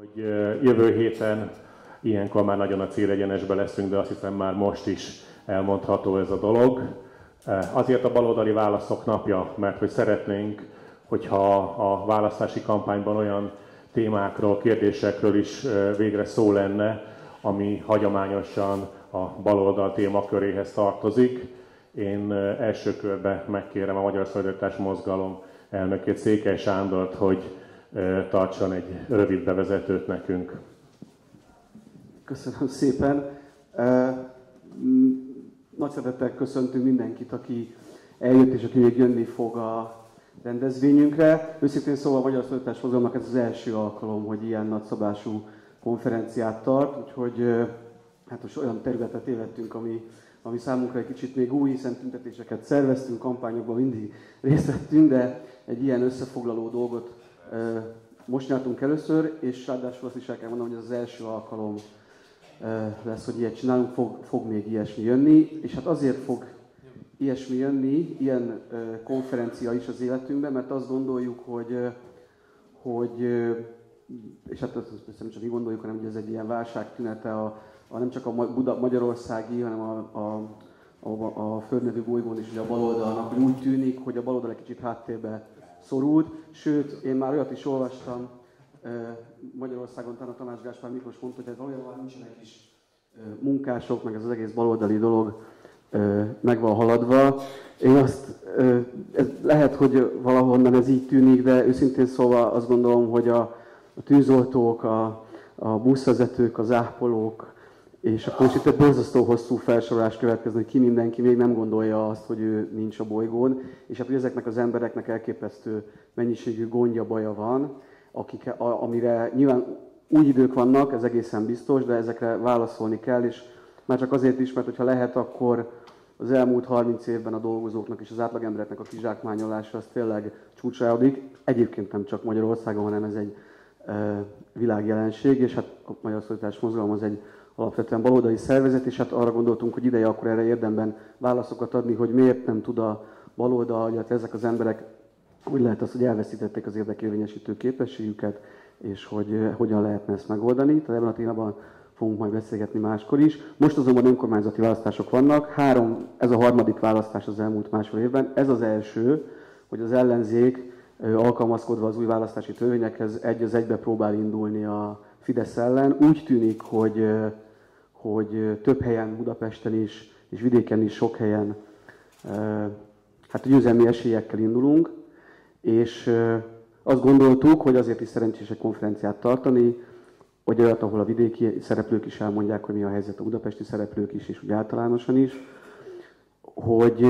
hogy jövő héten ilyenkor már nagyon a célegyenesbe leszünk, de azt hiszem már most is elmondható ez a dolog. Azért a baloldali válaszok napja, mert hogy szeretnénk, hogyha a választási kampányban olyan témákról, kérdésekről is végre szó lenne, ami hagyományosan a baloldal témaköréhez tartozik. Én első körben megkérem a Magyar Szolidaritás Mozgalom elnökét, Székely Sándort, hogy tartson egy rövid bevezetőt nekünk. Köszönöm szépen. Nagy szeretettel köszöntünk mindenkit, aki eljött és aki még jönni fog a rendezvényünkre. Őszintén szóval a Magyar Szolidaritás Mozgalomnak ez az első alkalom, hogy ilyen nagyszabású konferenciát tart, úgyhogy hát most olyan területet életünk, ami, ami számunkra egy kicsit még új, hiszen tüntetéseket szerveztünk, kampányokban mindig részt vettünk, de egy ilyen összefoglaló dolgot most nyertunk először, és ráadásul azt is el kell mondanom, hogy ez az első alkalom lesz, hogy ilyet csinálunk, fog, fog még ilyesmi jönni, és hát azért fog ilyesmi jönni, ilyen konferencia is az életünkben, mert azt gondoljuk, hogy, hogy és hát azt nem csak mi gondoljuk, hanem hogy ez egy ilyen válságtünete a, a nem csak a Buda, magyarországi, hanem a, a, a, a földnevű bolygón is ugye a baloldalnak, hogy úgy tűnik, hogy a baloldal egy kicsit háttérbe szorult, sőt, én már olyat is olvastam, Magyarországon talán a Tamás Gáspár Miklós mondta, hogy ez valójában nincsenek is munkások, meg ez az egész baloldali dolog meg van haladva. Én azt, ez lehet, hogy valahonnan ez így tűnik, de őszintén szóval azt gondolom, hogy a, a tűzoltók, a, a buszvezetők, az ápolók, és akkor most itt egy borzasztó hosszú felsorolás következő, hogy ki mindenki még nem gondolja azt, hogy ő nincs a bolygón, és hát hogy ezeknek az embereknek elképesztő mennyiségű gondja, baja van, akik, a, amire nyilván úgy idők vannak, ez egészen biztos, de ezekre válaszolni kell, és már csak azért is, mert hogyha lehet, akkor az elmúlt 30 évben a dolgozóknak és az átlagembereknek a kizsákmányolása az tényleg csúcsáodik. Egyébként nem csak Magyarországon, hanem ez egy e, világjelenség, és hát a Magyar Szolidaritás Mozgalom az egy alapvetően baloldali szervezet, és hát arra gondoltunk, hogy ideje akkor erre érdemben válaszokat adni, hogy miért nem tud a baloldal, illetve ezek az emberek úgy lehet az, hogy elveszítették az érdekérvényesítő képességüket, és hogy eh, hogyan lehetne ezt megoldani. Tehát ebben a témában fogunk majd beszélgetni máskor is. Most azonban önkormányzati választások vannak. Három, ez a harmadik választás az elmúlt másfél évben. Ez az első, hogy az ellenzék eh, alkalmazkodva az új választási törvényekhez egy az egybe próbál indulni a Fidesz ellen. Úgy tűnik, hogy, hogy több helyen Budapesten is, és vidéken is sok helyen hát győzelmi esélyekkel indulunk és azt gondoltuk, hogy azért is szerencsés egy konferenciát tartani, hogy olyat, ahol a vidéki szereplők is elmondják, hogy mi a helyzet a budapesti szereplők is, és úgy általánosan is, hogy,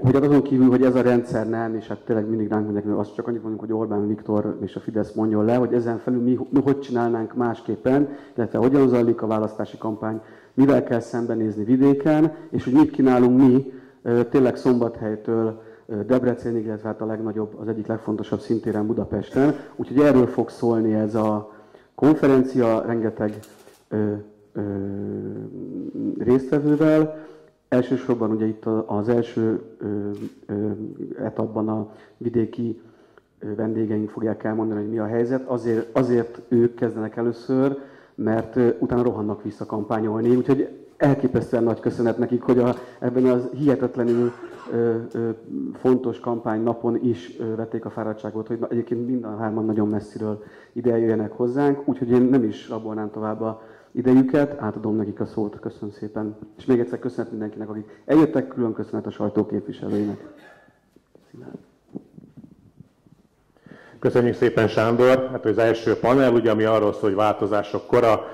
hogy azon kívül, hogy ez a rendszer nem, és hát tényleg mindig ránk hogy azt csak annyit mondjuk, hogy Orbán Viktor és a Fidesz mondjon le, hogy ezen felül mi, mi hogy csinálnánk másképpen, illetve hogyan zajlik a választási kampány, mivel kell szembenézni vidéken, és hogy mit kínálunk mi, tényleg Szombathelytől Debrecenig, illetve hát a legnagyobb, az egyik legfontosabb szintéren Budapesten. Úgyhogy erről fog szólni ez a konferencia, rengeteg ö, ö, résztvevővel. Elsősorban ugye itt az első etapban a vidéki vendégeink fogják elmondani, hogy mi a helyzet. Azért, azért ők kezdenek először, mert utána rohannak vissza kampányolni. Úgyhogy elképesztően nagy köszönet nekik, hogy a, ebben az hihetetlenül fontos kampány napon is ö, vették a fáradtságot, hogy egyébként mind a hárman nagyon messziről ide jöjjenek hozzánk, úgyhogy én nem is rabolnám tovább a idejüket, átadom nekik a szót, köszönöm szépen. És még egyszer köszönet mindenkinek, akik eljöttek, külön köszönet a sajtóképviselőinek. Köszönjük szépen Sándor. Hát az első panel, ugye, ami arról szól, hogy változások kora,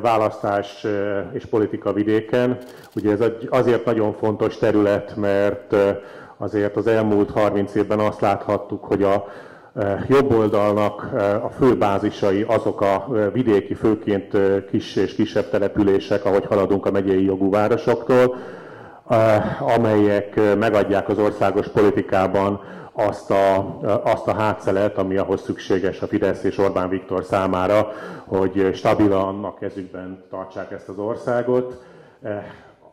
választás és politika vidéken. Ugye ez azért nagyon fontos terület, mert azért az elmúlt 30 évben azt láthattuk, hogy a jobb oldalnak a főbázisai azok a vidéki, főként kis és kisebb települések, ahogy haladunk a megyei jogú városoktól, amelyek megadják az országos politikában azt a, azt a hátszelet, ami ahhoz szükséges a Fidesz és Orbán Viktor számára, hogy stabilan a kezükben tartsák ezt az országot.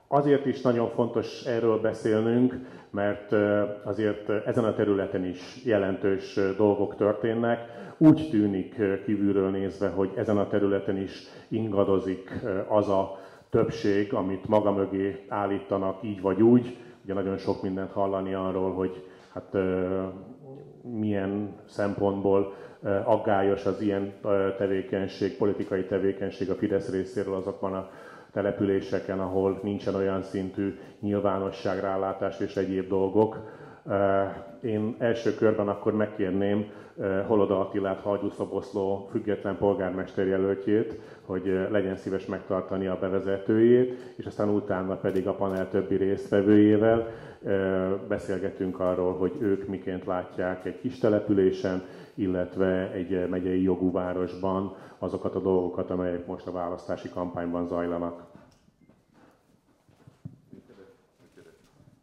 Azért is nagyon fontos erről beszélnünk, mert azért ezen a területen is jelentős dolgok történnek. Úgy tűnik kívülről nézve, hogy ezen a területen is ingadozik az a többség, amit maga mögé állítanak így vagy úgy. Ugye nagyon sok mindent hallani arról, hogy hát milyen szempontból aggályos az ilyen tevékenység, politikai tevékenység a Fidesz részéről azokban a településeken, ahol nincsen olyan szintű nyilvánosságrálátás és egyéb dolgok. Én első körben akkor megkérném Holoda Attilát, Hagyú-Szoboszló független polgármester jelöltjét, hogy legyen szíves megtartani a bevezetőjét, és aztán utána pedig a panel többi résztvevőjével beszélgetünk arról, hogy ők miként látják egy kis településen, illetve egy megyei jogú városban azokat a dolgokat, amelyek most a választási kampányban zajlanak.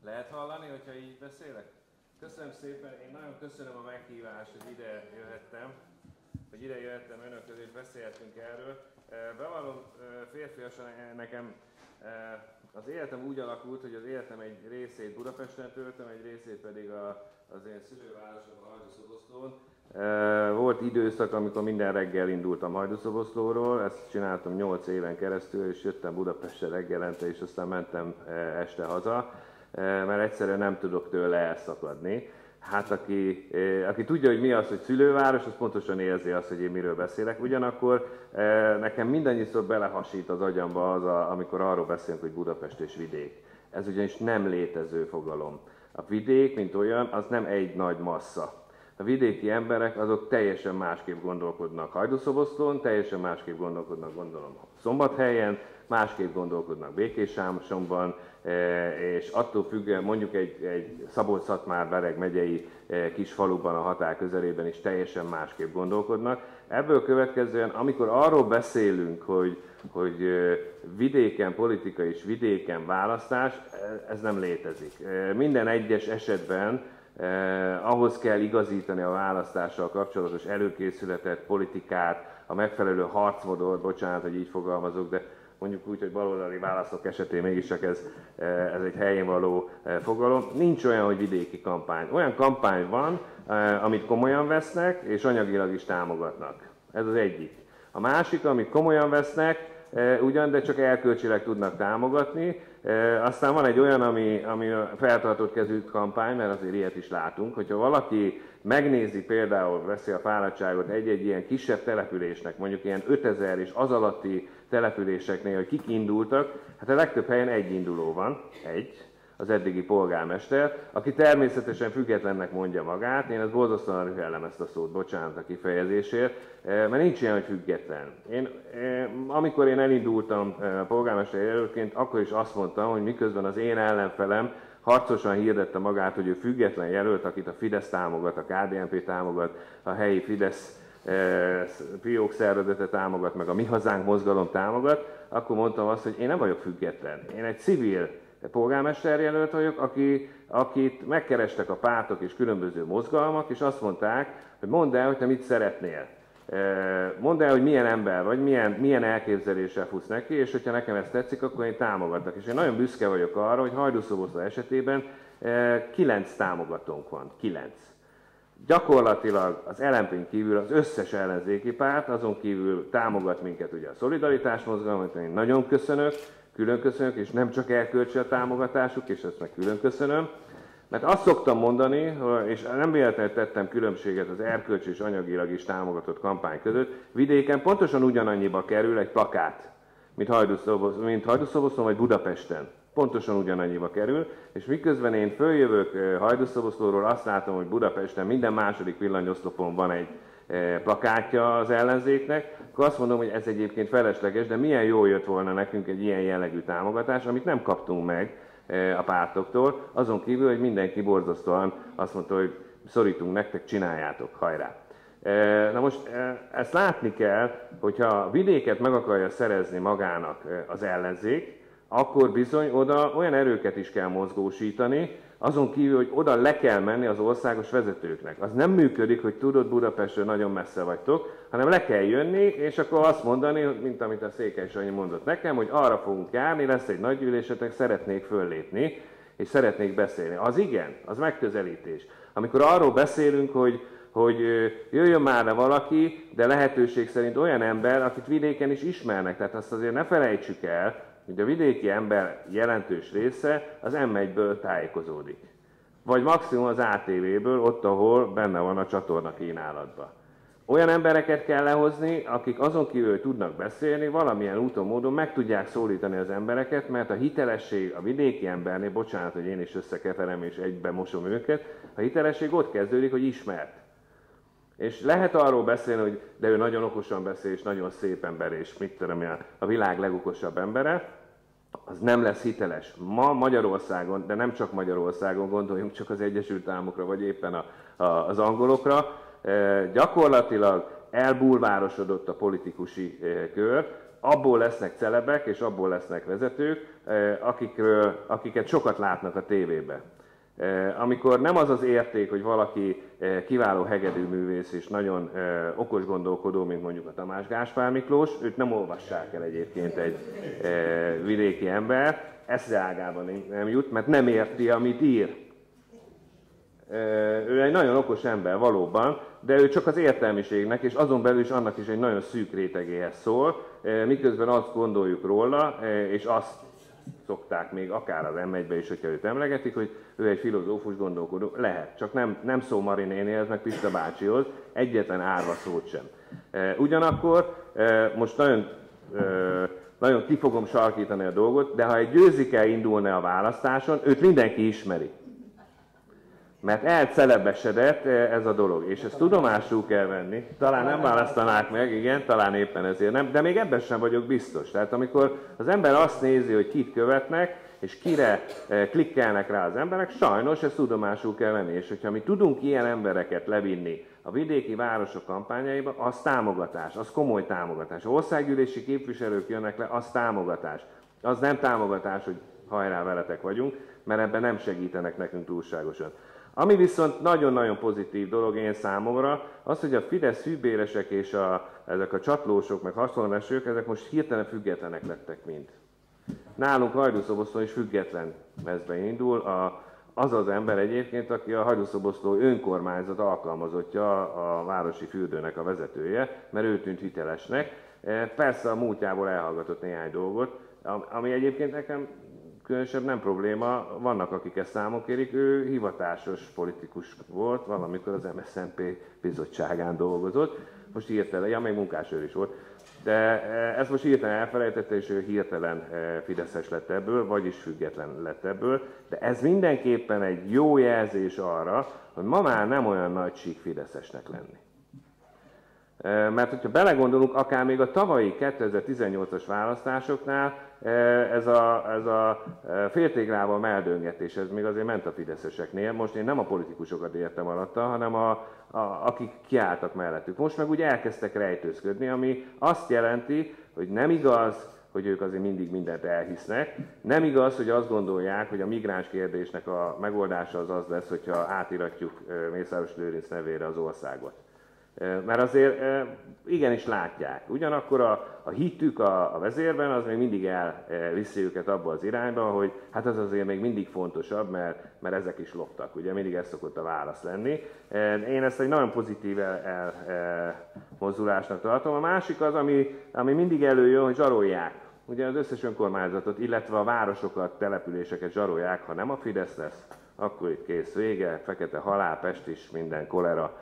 Lehet hallani, hogyha így beszélek? Köszönöm szépen, én nagyon köszönöm a meghívást, hogy ide jöhettem, hogy ide jöhettem önök és beszélhetünk erről. Bevallom férfiasan nekem az életem úgy alakult, hogy az életem egy részét Budapesten töltöm, egy részét pedig a, az én szülővárosom Hajdúszoboszlón. Volt időszak, amikor minden reggel indultam Hajdúszoboszlóról, ezt csináltam 8 éven keresztül, és jöttem Budapestre reggelente, és aztán mentem este haza, mert egyszerűen nem tudok tőle elszakadni. Hát aki, aki tudja, hogy mi az, hogy szülőváros, az pontosan érzi azt, hogy én miről beszélek. Ugyanakkor nekem mindannyiszor belehasít az agyamba az, amikor arról beszélünk, hogy Budapest és vidék. Ez ugyanis nem létező fogalom. A vidék, mint olyan, az nem egy nagy massza a vidéki emberek azok teljesen másképp gondolkodnak Hajdúszoboszlón, teljesen másképp gondolkodnak gondolom Szombathelyen, másképp gondolkodnak Békésámsonban, e, és attól függően mondjuk egy, egy Szabolcs-Szatmár Bereg megyei e, kis faluban a határ közelében is teljesen másképp gondolkodnak. Ebből következően, amikor arról beszélünk, hogy, hogy e, vidéken politika és vidéken választás, ez nem létezik. Minden egyes esetben Eh, ahhoz kell igazítani a választással kapcsolatos előkészületet, politikát, a megfelelő harcmodort, bocsánat, hogy így fogalmazok, de mondjuk úgy, hogy baloldali válaszok esetén mégiscsak ez, eh, ez egy helyén való eh, fogalom. Nincs olyan, hogy vidéki kampány. Olyan kampány van, eh, amit komolyan vesznek, és anyagilag is támogatnak. Ez az egyik. A másik, amit komolyan vesznek, ugyan, de csak elkölcsileg tudnak támogatni, aztán van egy olyan, ami, ami a feltartott kezű kampány, mert azért ilyet is látunk, hogyha valaki megnézi például, veszi a fáradtságot egy-egy ilyen kisebb településnek, mondjuk ilyen 5000 és az alatti településeknél, hogy kik indultak, hát a legtöbb helyen egy induló van, egy, az eddigi polgármester, aki természetesen függetlennek mondja magát. Én ezt borzasztóan rühellem ezt a szót, bocsánat a kifejezésért, eh, mert nincs ilyen, hogy független. Én, eh, amikor én elindultam eh, polgármester jelöltként, akkor is azt mondtam, hogy miközben az én ellenfelem harcosan hirdette magát, hogy ő független jelölt, akit a Fidesz támogat, a KDNP támogat, a helyi Fidesz fiók szervezete támogat, meg a Mi Hazánk mozgalom támogat, akkor mondtam azt, hogy én nem vagyok független. Én egy civil polgármester jelölt vagyok, aki, akit megkerestek a pártok és különböző mozgalmak, és azt mondták, hogy mondd el, hogy te mit szeretnél. Mondd el, hogy milyen ember vagy, milyen, milyen elképzeléssel futsz neki, és hogyha nekem ez tetszik, akkor én támogatlak. És én nagyon büszke vagyok arra, hogy Hajdúszoboszló esetében kilenc támogatónk van. Kilenc. Gyakorlatilag az lmp kívül az összes ellenzéki párt, azon kívül támogat minket ugye a Szolidaritás mozgalom, amit én nagyon köszönök, külön köszönök, és nem csak elköltse a támogatásuk, és ezt meg külön köszönöm. Mert azt szoktam mondani, és nem véletlenül tettem különbséget az erkölcsi és anyagilag is támogatott kampány között, vidéken pontosan ugyanannyiba kerül egy plakát, mint Hajdúszoboszlón vagy Budapesten. Pontosan ugyanannyiba kerül, és miközben én följövök Hajdúszoboszlóról, azt látom, hogy Budapesten minden második villanyoszlopon van egy plakátja az ellenzéknek, akkor azt mondom, hogy ez egyébként felesleges, de milyen jó jött volna nekünk egy ilyen jellegű támogatás, amit nem kaptunk meg a pártoktól, azon kívül, hogy mindenki borzasztóan azt mondta, hogy szorítunk nektek, csináljátok, hajrá. Na most ezt látni kell, hogyha vidéket meg akarja szerezni magának az ellenzék, akkor bizony oda olyan erőket is kell mozgósítani, azon kívül, hogy oda le kell menni az országos vezetőknek. Az nem működik, hogy tudod, Budapestről nagyon messze vagytok, hanem le kell jönni, és akkor azt mondani, mint amit a Székely Sanyi mondott nekem, hogy arra fogunk járni, lesz egy nagy gyűlésetek, szeretnék föllépni, és szeretnék beszélni. Az igen, az megközelítés. Amikor arról beszélünk, hogy, hogy jöjjön már le valaki, de lehetőség szerint olyan ember, akit vidéken is ismernek. Tehát azt azért ne felejtsük el, hogy a vidéki ember jelentős része az M1-ből tájékozódik. Vagy maximum az ATV-ből, ott, ahol benne van a csatorna kínálatban. Olyan embereket kell lehozni, akik azon kívül tudnak beszélni, valamilyen úton, módon meg tudják szólítani az embereket, mert a hitelesség a vidéki embernél, bocsánat, hogy én is összekeverem és egybe mosom őket, a hitelesség ott kezdődik, hogy ismert. És lehet arról beszélni, hogy de ő nagyon okosan beszél, és nagyon szép ember, és mit tudom a világ legokosabb embere, az nem lesz hiteles. Ma Magyarországon, de nem csak Magyarországon, gondoljunk csak az Egyesült Államokra, vagy éppen a, a, az angolokra, e, gyakorlatilag elbulvárosodott a politikusi e, kör, abból lesznek celebek, és abból lesznek vezetők, e, akikről, akiket sokat látnak a tévében. Amikor nem az az érték, hogy valaki kiváló hegedűművész és nagyon okos gondolkodó, mint mondjuk a Tamás Gáspár Miklós, őt nem olvassák el egyébként egy vidéki ember, eszre ágában nem jut, mert nem érti, amit ír. Ő egy nagyon okos ember valóban, de ő csak az értelmiségnek, és azon belül is annak is egy nagyon szűk rétegéhez szól, miközben azt gondoljuk róla, és azt szokták még akár az m is, hogyha őt emlegetik, hogy ő egy filozófus gondolkodó. Lehet, csak nem, nem szó Marinénéhez, meg Pista bácsihoz, egyetlen árva szót sem. Ugyanakkor most nagyon, nagyon ki fogom sarkítani a dolgot, de ha egy győzike indulna a választáson, őt mindenki ismeri. Mert elcelebesedett ez a dolog, és ezt tudomásul kell venni. Talán nem választanák meg, igen, talán éppen ezért nem, de még ebben sem vagyok biztos. Tehát amikor az ember azt nézi, hogy kit követnek, és kire klikkelnek rá az emberek, sajnos ezt tudomásul kell venni. És hogyha mi tudunk ilyen embereket levinni a vidéki városok kampányaiba, az támogatás, az komoly támogatás. Országgyűlési képviselők jönnek le, az támogatás. Az nem támogatás, hogy hajrá veletek vagyunk, mert ebben nem segítenek nekünk túlságosan. Ami viszont nagyon-nagyon pozitív dolog én számomra, az, hogy a Fidesz hűbéresek és a, ezek a csatlósok, meg hasonlások, ezek most hirtelen függetlenek lettek mind. Nálunk Hajdúszoboszló is független mezbe indul, a, az az ember egyébként, aki a Hajdúszoboszló önkormányzat alkalmazottja, a városi fürdőnek a vezetője, mert ő tűnt hitelesnek. E, persze a múltjából elhallgatott néhány dolgot, ami egyébként nekem különösebb nem probléma, vannak akik ezt számon kérik, ő hivatásos politikus volt, valamikor az MSZNP bizottságán dolgozott, most hirtelen, ja, még munkásőr is volt, de e, ezt most hirtelen elfelejtette, és ő hirtelen e, Fideszes lett ebből, vagyis független lett ebből, de ez mindenképpen egy jó jelzés arra, hogy ma már nem olyan nagy sík Fideszesnek lenni. E, mert hogyha belegondolunk, akár még a tavalyi 2018-as választásoknál, ez a, ez a féltégrával meldöngetés, ez még azért ment a fideszeseknél. Most én nem a politikusokat értem alatta, hanem a, a, akik kiálltak mellettük. Most meg úgy elkezdtek rejtőzködni, ami azt jelenti, hogy nem igaz, hogy ők azért mindig mindent elhisznek. Nem igaz, hogy azt gondolják, hogy a migráns kérdésnek a megoldása az az lesz, hogyha átiratjuk Mészáros Lőrinc nevére az országot. Mert azért igenis látják. Ugyanakkor a, a hitük a, a vezérben az még mindig elviszi őket abba az irányba, hogy hát az azért még mindig fontosabb, mert, mert ezek is loptak. Ugye mindig ez szokott a válasz lenni. Én ezt egy nagyon pozitív el, el, el, tartom. A másik az, ami, ami mindig előjön, hogy zsarolják. Ugye az összes önkormányzatot, illetve a városokat, településeket zsarolják, ha nem a Fidesz lesz, akkor itt kész vége, fekete halál, Pest is, minden kolera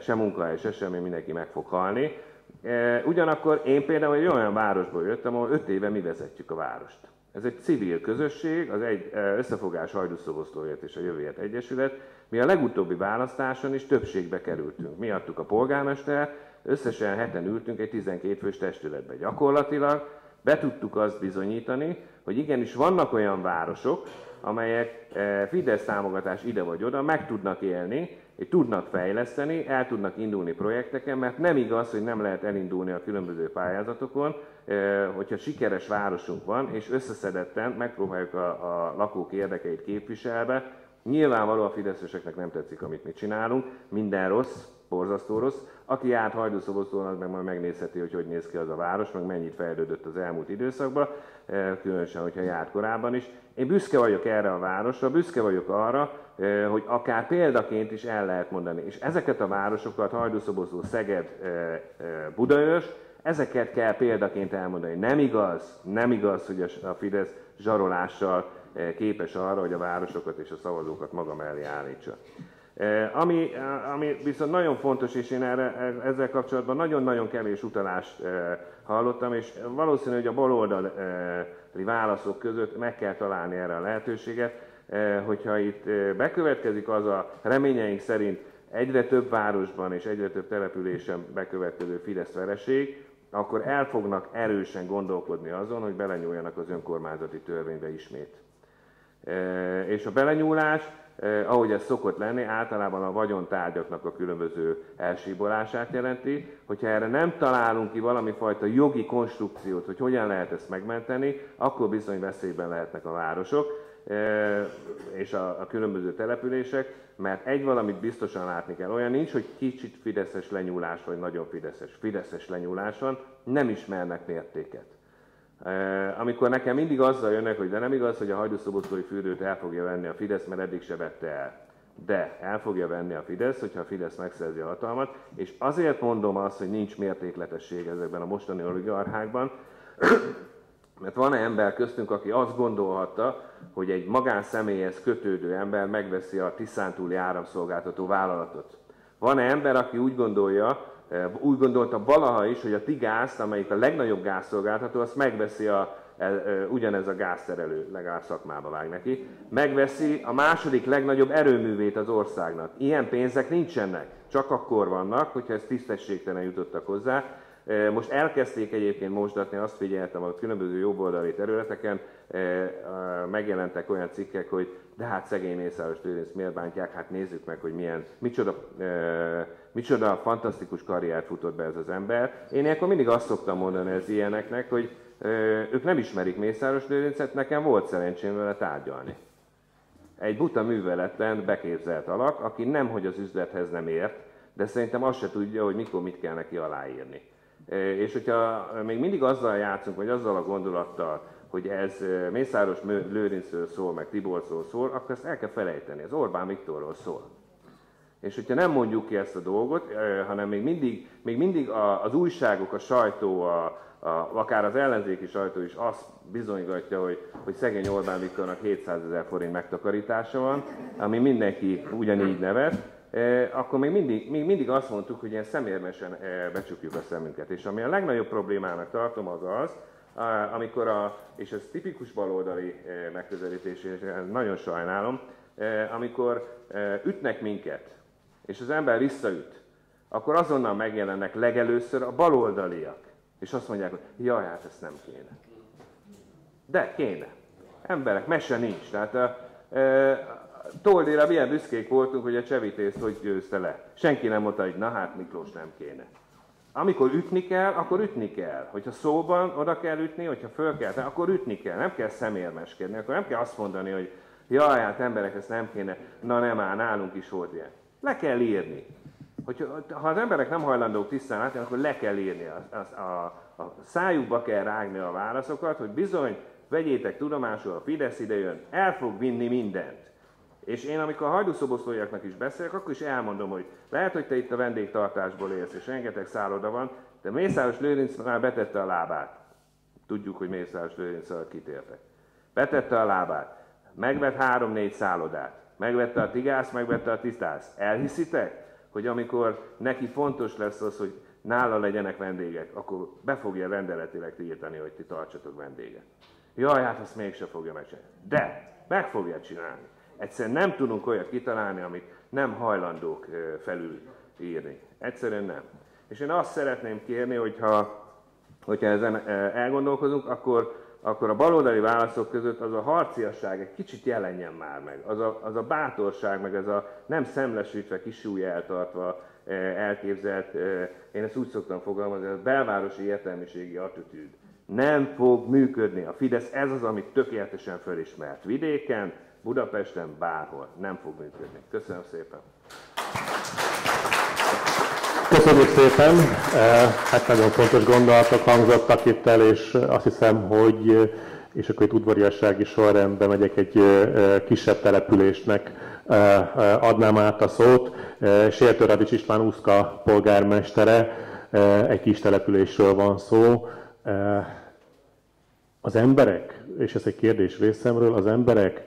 se munkahely, se semmi, mindenki meg fog halni. E, ugyanakkor én például egy olyan városból jöttem, ahol öt éve mi vezetjük a várost. Ez egy civil közösség, az egy e, összefogás Hajdúszoboszlóért és a Jövőért Egyesület. Mi a legutóbbi választáson is többségbe kerültünk. Mi adtuk a polgármester, összesen heten ültünk egy 12 fős testületbe. Gyakorlatilag be tudtuk azt bizonyítani, hogy igenis vannak olyan városok, amelyek Fidesz támogatás ide vagy oda meg tudnak élni, tudnak fejleszteni, el tudnak indulni projekteken, mert nem igaz, hogy nem lehet elindulni a különböző pályázatokon, hogyha sikeres városunk van, és összeszedetten megpróbáljuk a, a lakók érdekeit képviselve, nyilvánvaló a fideszeseknek nem tetszik, amit mi csinálunk, minden rossz, borzasztó rossz. Aki járt Hajdúszoboszlón, az meg majd megnézheti, hogy hogy néz ki az a város, meg mennyit fejlődött az elmúlt időszakban, különösen, hogyha járt korábban is. Én büszke vagyok erre a városra, büszke vagyok arra, hogy akár példaként is el lehet mondani. És ezeket a városokat, Hajdúszoboszló, Szeged, Budaörs, ezeket kell példaként elmondani. Nem igaz, nem igaz, hogy a Fidesz zsarolással képes arra, hogy a városokat és a szavazókat maga mellé állítsa. Ami, ami viszont nagyon fontos, és én erre, ezzel kapcsolatban nagyon-nagyon kevés utalást hallottam, és valószínű, hogy a baloldali válaszok között meg kell találni erre a lehetőséget, hogyha itt bekövetkezik az a reményeink szerint egyre több városban és egyre több településen bekövetkező Fidesz vereség, akkor el fognak erősen gondolkodni azon, hogy belenyúljanak az önkormányzati törvénybe ismét. És a belenyúlás, ahogy ez szokott lenni, általában a vagyontárgyaknak a különböző elsíbolását jelenti. Hogyha erre nem találunk ki valami fajta jogi konstrukciót, hogy hogyan lehet ezt megmenteni, akkor bizony veszélyben lehetnek a városok és a, a különböző települések, mert egy valamit biztosan látni kell. Olyan nincs, hogy kicsit fideszes lenyúlás, vagy nagyon fideszes. Fideszes lenyúlás van, nem ismernek mértéket. Amikor nekem mindig azzal jönnek, hogy de nem igaz, hogy a hajdúszoboszlói fürdőt el fogja venni a Fidesz, mert eddig se vette el. De el fogja venni a Fidesz, hogyha a Fidesz megszerzi a hatalmat, és azért mondom azt, hogy nincs mértékletesség ezekben a mostani oligarchákban, mert van -e ember köztünk, aki azt gondolhatta, hogy egy magánszemélyhez kötődő ember megveszi a Tiszántúli áramszolgáltató vállalatot? Van-e ember, aki úgy gondolja, úgy gondolta valaha is, hogy a Tigázt, amelyik a legnagyobb gázszolgáltató, azt megveszi a, e, e, ugyanez a gázterelő, legalább szakmába vág neki, megveszi a második legnagyobb erőművét az országnak. Ilyen pénzek nincsenek, csak akkor vannak, hogyha ez tisztességtelen jutottak hozzá, most elkezdték egyébként mosdatni, azt figyeltem a különböző jobboldali területeken, megjelentek olyan cikkek, hogy de hát szegény Mészáros Lőrinc miért bántják, hát nézzük meg, hogy milyen, micsoda, micsoda fantasztikus karriert futott be ez az ember. Én ilyenkor mindig azt szoktam mondani ez ilyeneknek, hogy ők nem ismerik Mészáros Lőrincet, nekem volt szerencsém vele tárgyalni. Egy buta műveletlen, beképzelt alak, aki nem, hogy az üzlethez nem ért, de szerintem azt se tudja, hogy mikor mit kell neki aláírni. És hogyha még mindig azzal játszunk, vagy azzal a gondolattal, hogy ez Mészáros Lőrincről szól, meg Tiborcról szól, akkor ezt el kell felejteni. Ez Orbán Viktorról szól. És hogyha nem mondjuk ki ezt a dolgot, hanem még mindig, még mindig az újságok, a sajtó, a, a, akár az ellenzéki sajtó is azt bizonygatja, hogy, hogy szegény Orbán Viktornak 700 ezer forint megtakarítása van, ami mindenki ugyanígy nevet, akkor még mindig, még mindig azt mondtuk, hogy ilyen szemérmesen becsukjuk a szemünket. És ami a legnagyobb problémának tartom az az, amikor a, és ez tipikus baloldali megközelítés, és nagyon sajnálom, amikor ütnek minket, és az ember visszaüt, akkor azonnal megjelennek legelőször a baloldaliak, és azt mondják, hogy jaj, hát ezt nem kéne. De kéne. Emberek, mese nincs. Tehát Toldéra milyen büszkék voltunk, hogy a csevitészt hogy győzte le. Senki nem mondta, hogy na hát Miklós nem kéne. Amikor ütni kell, akkor ütni kell. Hogyha szóban oda kell ütni, hogyha föl kell, akkor ütni kell. Nem kell szemérmeskedni, akkor nem kell azt mondani, hogy jaj, hát emberek, ezt nem kéne. Na nem áll, nálunk is volt ilyen. Le kell írni. Hogy, ha az emberek nem hajlandók tisztán látni, akkor le kell írni. A, a, a, a szájukba kell rágni a válaszokat, hogy bizony, vegyétek tudomásul, a Fidesz idejön, el fog vinni mindent. És én, amikor a hajdúszoboszlóiaknak is beszélek, akkor is elmondom, hogy lehet, hogy te itt a vendégtartásból élsz, és rengeteg szálloda van, de Mészáros Lőrinc már betette a lábát. Tudjuk, hogy Mészáros Lőrinc alatt kitértek. Betette a lábát. Megvett három-négy szállodát. Megvette a tigász, megvette a tisztász. Elhiszitek, hogy amikor neki fontos lesz az, hogy nála legyenek vendégek, akkor be fogja rendeletileg tiltani, hogy ti tartsatok vendéget. Jaj, hát azt mégse fogja megcsinálni. De meg fogja csinálni. Egyszerűen nem tudunk olyat kitalálni, amit nem hajlandók felülírni. Egyszerűen nem. És én azt szeretném kérni, hogyha, hogyha ezen elgondolkozunk, akkor, akkor a baloldali válaszok között az a harciasság egy kicsit jelenjen már meg. Az a, az a bátorság, meg ez a nem szemlesítve, kisúly eltartva elképzelt, én ezt úgy szoktam fogalmazni, a belvárosi értelmiségi attitűd. Nem fog működni. A Fidesz ez az, amit tökéletesen fölismert vidéken, Budapesten, bárhol. Nem fog működni. Köszönöm szépen! Köszönjük szépen! Hát nagyon fontos gondolatok hangzottak itt el, és azt hiszem, hogy és akkor itt udvariassági sorrendben megyek egy kisebb településnek, adnám át a szót. Sértő Radics István Uszka polgármestere, egy kis településről van szó. Az emberek, és ez egy kérdés részemről, az emberek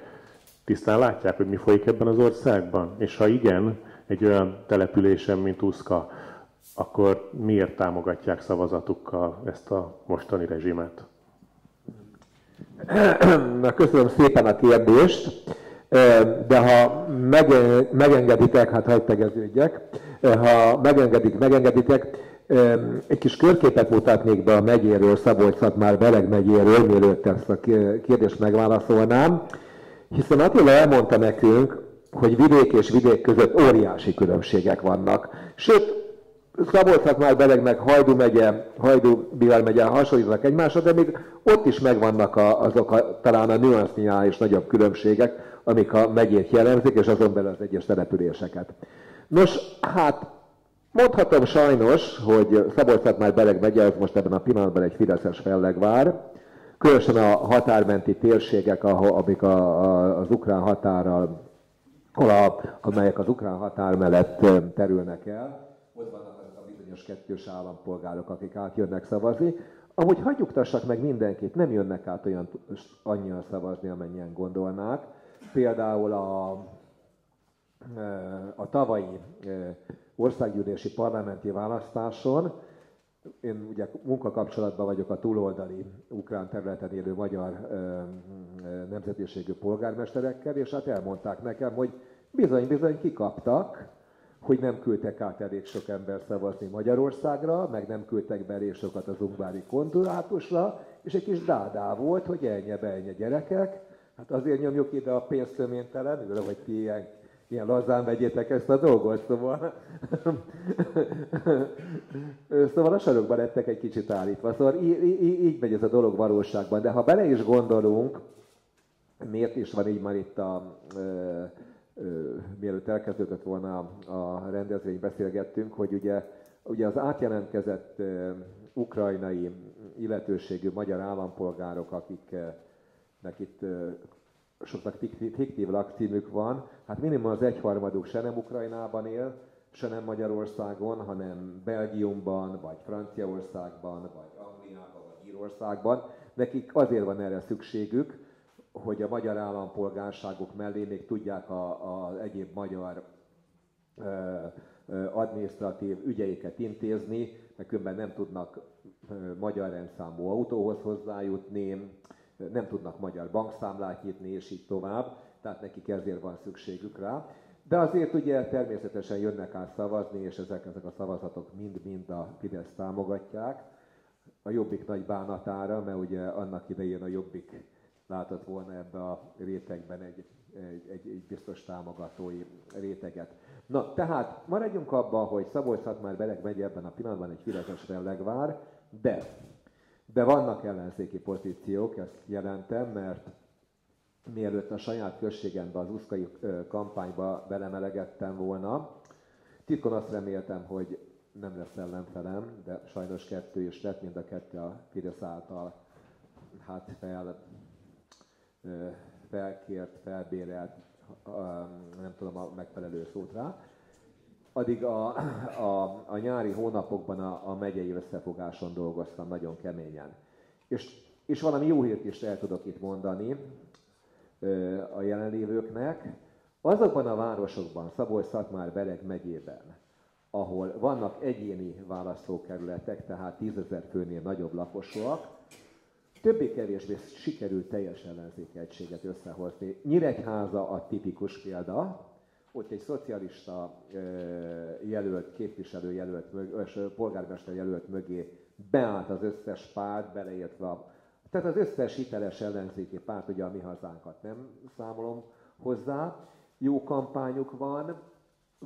tisztán látják, hogy mi folyik ebben az országban? És ha igen, egy olyan településen, mint Uszka, akkor miért támogatják szavazatukkal ezt a mostani rezsimet? Na, köszönöm szépen a kérdést, de ha megengeditek, hát hagyd tegeződjek, ha megengedik, megengeditek, egy kis körképet mutatnék be a megyéről, szabolcs már Beleg megyéről, mielőtt ezt a kérdést megválaszolnám, hiszen Attila elmondta nekünk, hogy vidék és vidék között óriási különbségek vannak. Sőt, szabolcs már Beleg meg Hajdú megye, Hajdú Bihar megye hasonlítanak egymásra, de még ott is megvannak a, azok a, talán a nüansznyál is nagyobb különbségek, amik a megyét jellemzik, és azon belül az egyes településeket. Nos, hát mondhatom sajnos, hogy szabolcs már Beleg megye, ez most ebben a pillanatban egy Fideszes fellegvár, különösen a határmenti térségek, ahol, amik a, a, az ukrán határral, a, amelyek az ukrán határ mellett terülnek el, ott vannak azok a bizonyos kettős állampolgárok, akik átjönnek szavazni. Amúgy hagyjuktassak meg mindenkit, nem jönnek át olyan annyian szavazni, amennyien gondolnák. Például a, a tavalyi országgyűlési parlamenti választáson én ugye munkakapcsolatban vagyok a túloldali ukrán területen élő magyar nemzetiségű polgármesterekkel, és hát elmondták nekem, hogy bizony-bizony kikaptak, hogy nem küldtek át elég sok ember szavazni Magyarországra, meg nem küldtek be elég sokat az ungvári konzulátusra, és egy kis dádá volt, hogy elnye be gyerekek, hát azért nyomjuk ide a pénzt töménytelenül, hogy ti ilyen ilyen lazán vegyétek ezt a dolgot, szóval... szóval a sarokban lettek egy kicsit állítva. Szóval így, így, így megy ez a dolog valóságban. De ha bele is gondolunk, miért is van így már itt a... Ö, ö, mielőtt elkezdődött volna a rendezvény, beszélgettünk, hogy ugye, ugye az átjelentkezett ö, ukrajnai illetőségű magyar állampolgárok, akiknek itt soknak fiktív lakcímük van, hát minimum az egyharmaduk se nem Ukrajnában él, se nem Magyarországon, hanem Belgiumban, vagy Franciaországban, vagy Angliában, vagy Írországban. Nekik azért van erre szükségük, hogy a magyar állampolgárságuk mellé még tudják az egyéb magyar adminisztratív ügyeiket intézni, mert különben nem tudnak magyar rendszámú autóhoz hozzájutni, nem tudnak magyar bankszámlát nyitni, és így tovább, tehát nekik ezért van szükségük rá. De azért ugye természetesen jönnek át szavazni, és ezek, ezek a szavazatok mind-mind a Fidesz támogatják. A Jobbik nagy bánatára, mert ugye annak idején a Jobbik látott volna ebbe a rétegben egy, egy, egy, egy biztos támogatói réteget. Na, tehát maradjunk abban, hogy szabolcs már Beleg megy ebben a pillanatban egy Fideszes fellegvár, de de vannak ellenzéki pozíciók, ezt jelentem, mert mielőtt a saját községembe, az uszkai kampányba belemelegettem volna, titkon azt reméltem, hogy nem lesz ellenfelem, de sajnos kettő is lett, mind a kettő a Fidesz által hát fel, felkért, felbérelt, nem tudom a megfelelő szót rá addig a, a, a nyári hónapokban a, a megyei összefogáson dolgoztam nagyon keményen. És, és valami jó hírt is el tudok itt mondani ö, a jelenlévőknek. Azokban a városokban, Szabolcs-Szatmár Beleg megyében, ahol vannak egyéni választókerületek, tehát tízezer főnél nagyobb lakosúak, többé-kevésbé sikerült teljes ellenzéki egységet összehozni. Nyíregyháza a tipikus példa, ott egy szocialista jelölt, képviselő jelölt, polgármester jelölt mögé beállt az összes párt, beleértve a tehát az összes hiteles ellenzéki párt, ugye a mi hazánkat nem számolom hozzá, jó kampányuk van,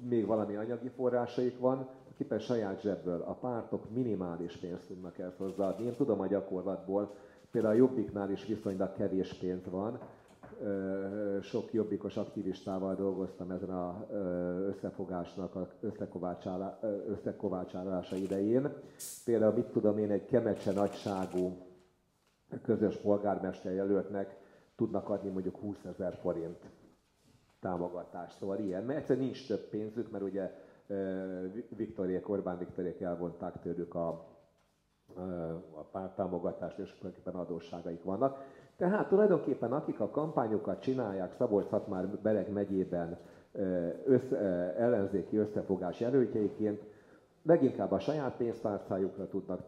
még valami anyagi forrásaik van, kipen saját zsebből a pártok minimális pénzt tudnak ezt hozzáadni. Én tudom a gyakorlatból, például a Jobbiknál is viszonylag kevés pénz van, sok jobbikos aktivistával dolgoztam ezen a összefogásnak a összekovácsálása idején. Például mit tudom én, egy kemecse nagyságú közös polgármester jelöltnek tudnak adni mondjuk 20 ezer forint támogatást. Szóval ilyen, mert egyszerűen nincs több pénzük, mert ugye Viktoriek, Orbán Viktoriek elvonták tőlük a, a pártámogatást, és tulajdonképpen adósságaik vannak. Tehát tulajdonképpen akik a kampányokat csinálják szabolcs már Bereg megyében össze, ellenzéki összefogás jelöltjeiként, leginkább a saját pénztárcájukra tudnak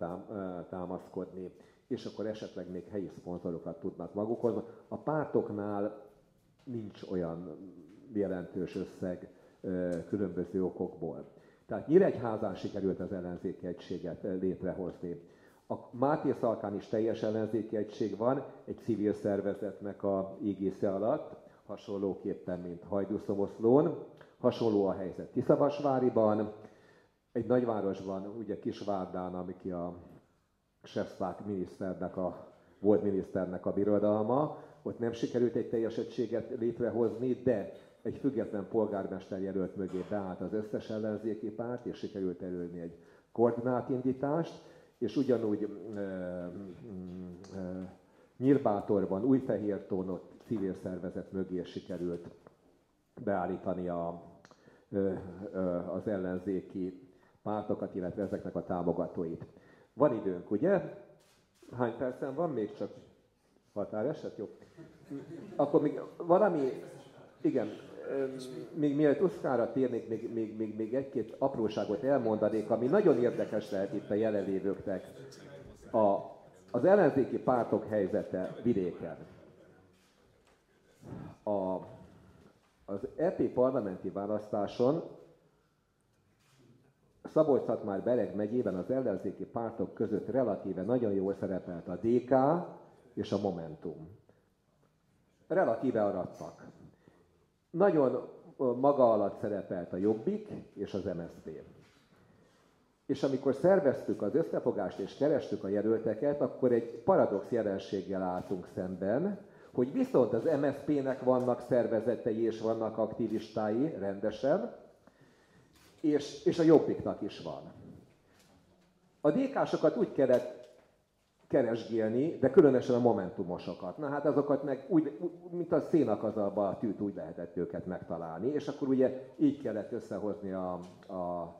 támaszkodni, és akkor esetleg még helyi szponzorokat tudnak magukhoz. A pártoknál nincs olyan jelentős összeg különböző okokból. Tehát Nyíregyházán sikerült az ellenzéki egységet létrehozni. A Máté Szalkán is teljes ellenzéki egység van, egy civil szervezetnek a ígésze alatt, hasonlóképpen, mint Hajdúszoboszlón. Hasonló a helyzet Tiszavasváriban, egy nagyvárosban, ugye Kisvárdán, amiki a Sefszák miniszternek a, volt miniszternek a birodalma, ott nem sikerült egy teljes egységet létrehozni, de egy független polgármester jelölt mögé beállt az összes ellenzéki párt, és sikerült előni egy koordinált indítást, és ugyanúgy e, e, Nyírbátorban, Újfehértón civil szervezet mögé sikerült beállítani a, az ellenzéki pártokat, illetve ezeknek a támogatóit. Van időnk, ugye? Hány percen van még csak? Határeset? Jó. Akkor még valami, igen, még mielőtt Uszkára térnék, még, még, még, még egy-két apróságot elmondanék, ami nagyon érdekes lehet itt a jelenlévőknek. A, az ellenzéki pártok helyzete vidéken. A, az EP parlamenti választáson szabolcs már Bereg megyében az ellenzéki pártok között relatíve nagyon jól szerepelt a DK és a Momentum. Relatíve arattak. Nagyon maga alatt szerepelt a Jobbik és az MSZP. És amikor szerveztük az összefogást és kerestük a jelölteket, akkor egy paradox jelenséggel álltunk szemben, hogy viszont az MSZP-nek vannak szervezetei és vannak aktivistái rendesen, és, és a Jobbiknak is van. A DK-sokat úgy kellett keresgélni, de különösen a momentumosokat. Na hát azokat meg úgy, mint a szénakazalba a tűt, úgy lehetett őket megtalálni, és akkor ugye így kellett összehozni a, a,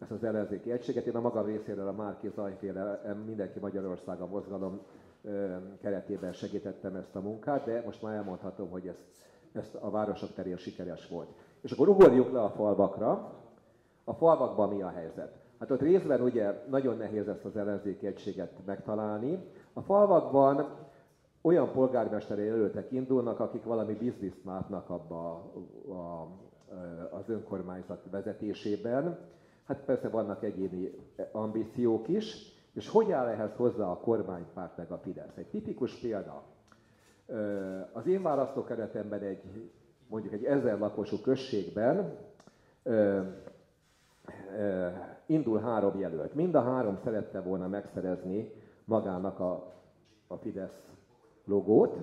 ezt az ellenzéki egységet. Én a magam részéről a Márki Zajféle Mindenki Magyarország a mozgalom keretében segítettem ezt a munkát, de most már elmondhatom, hogy ezt, ezt a városok terén sikeres volt. És akkor ugorjuk le a falvakra. A falvakban mi a helyzet? Hát ott részben ugye nagyon nehéz ezt az ellenzéki egységet megtalálni. A falvakban olyan polgármesteri jelöltek indulnak, akik valami bizniszt látnak abba a, a, az önkormányzat vezetésében. Hát persze vannak egyéni ambíciók is, és hogy áll ehhez hozzá a kormánypárt meg a Fidesz? Egy tipikus példa. Az én választókeretemben egy, mondjuk egy ezer lakosú községben indul három jelölt. Mind a három szerette volna megszerezni magának a, a Fidesz logót,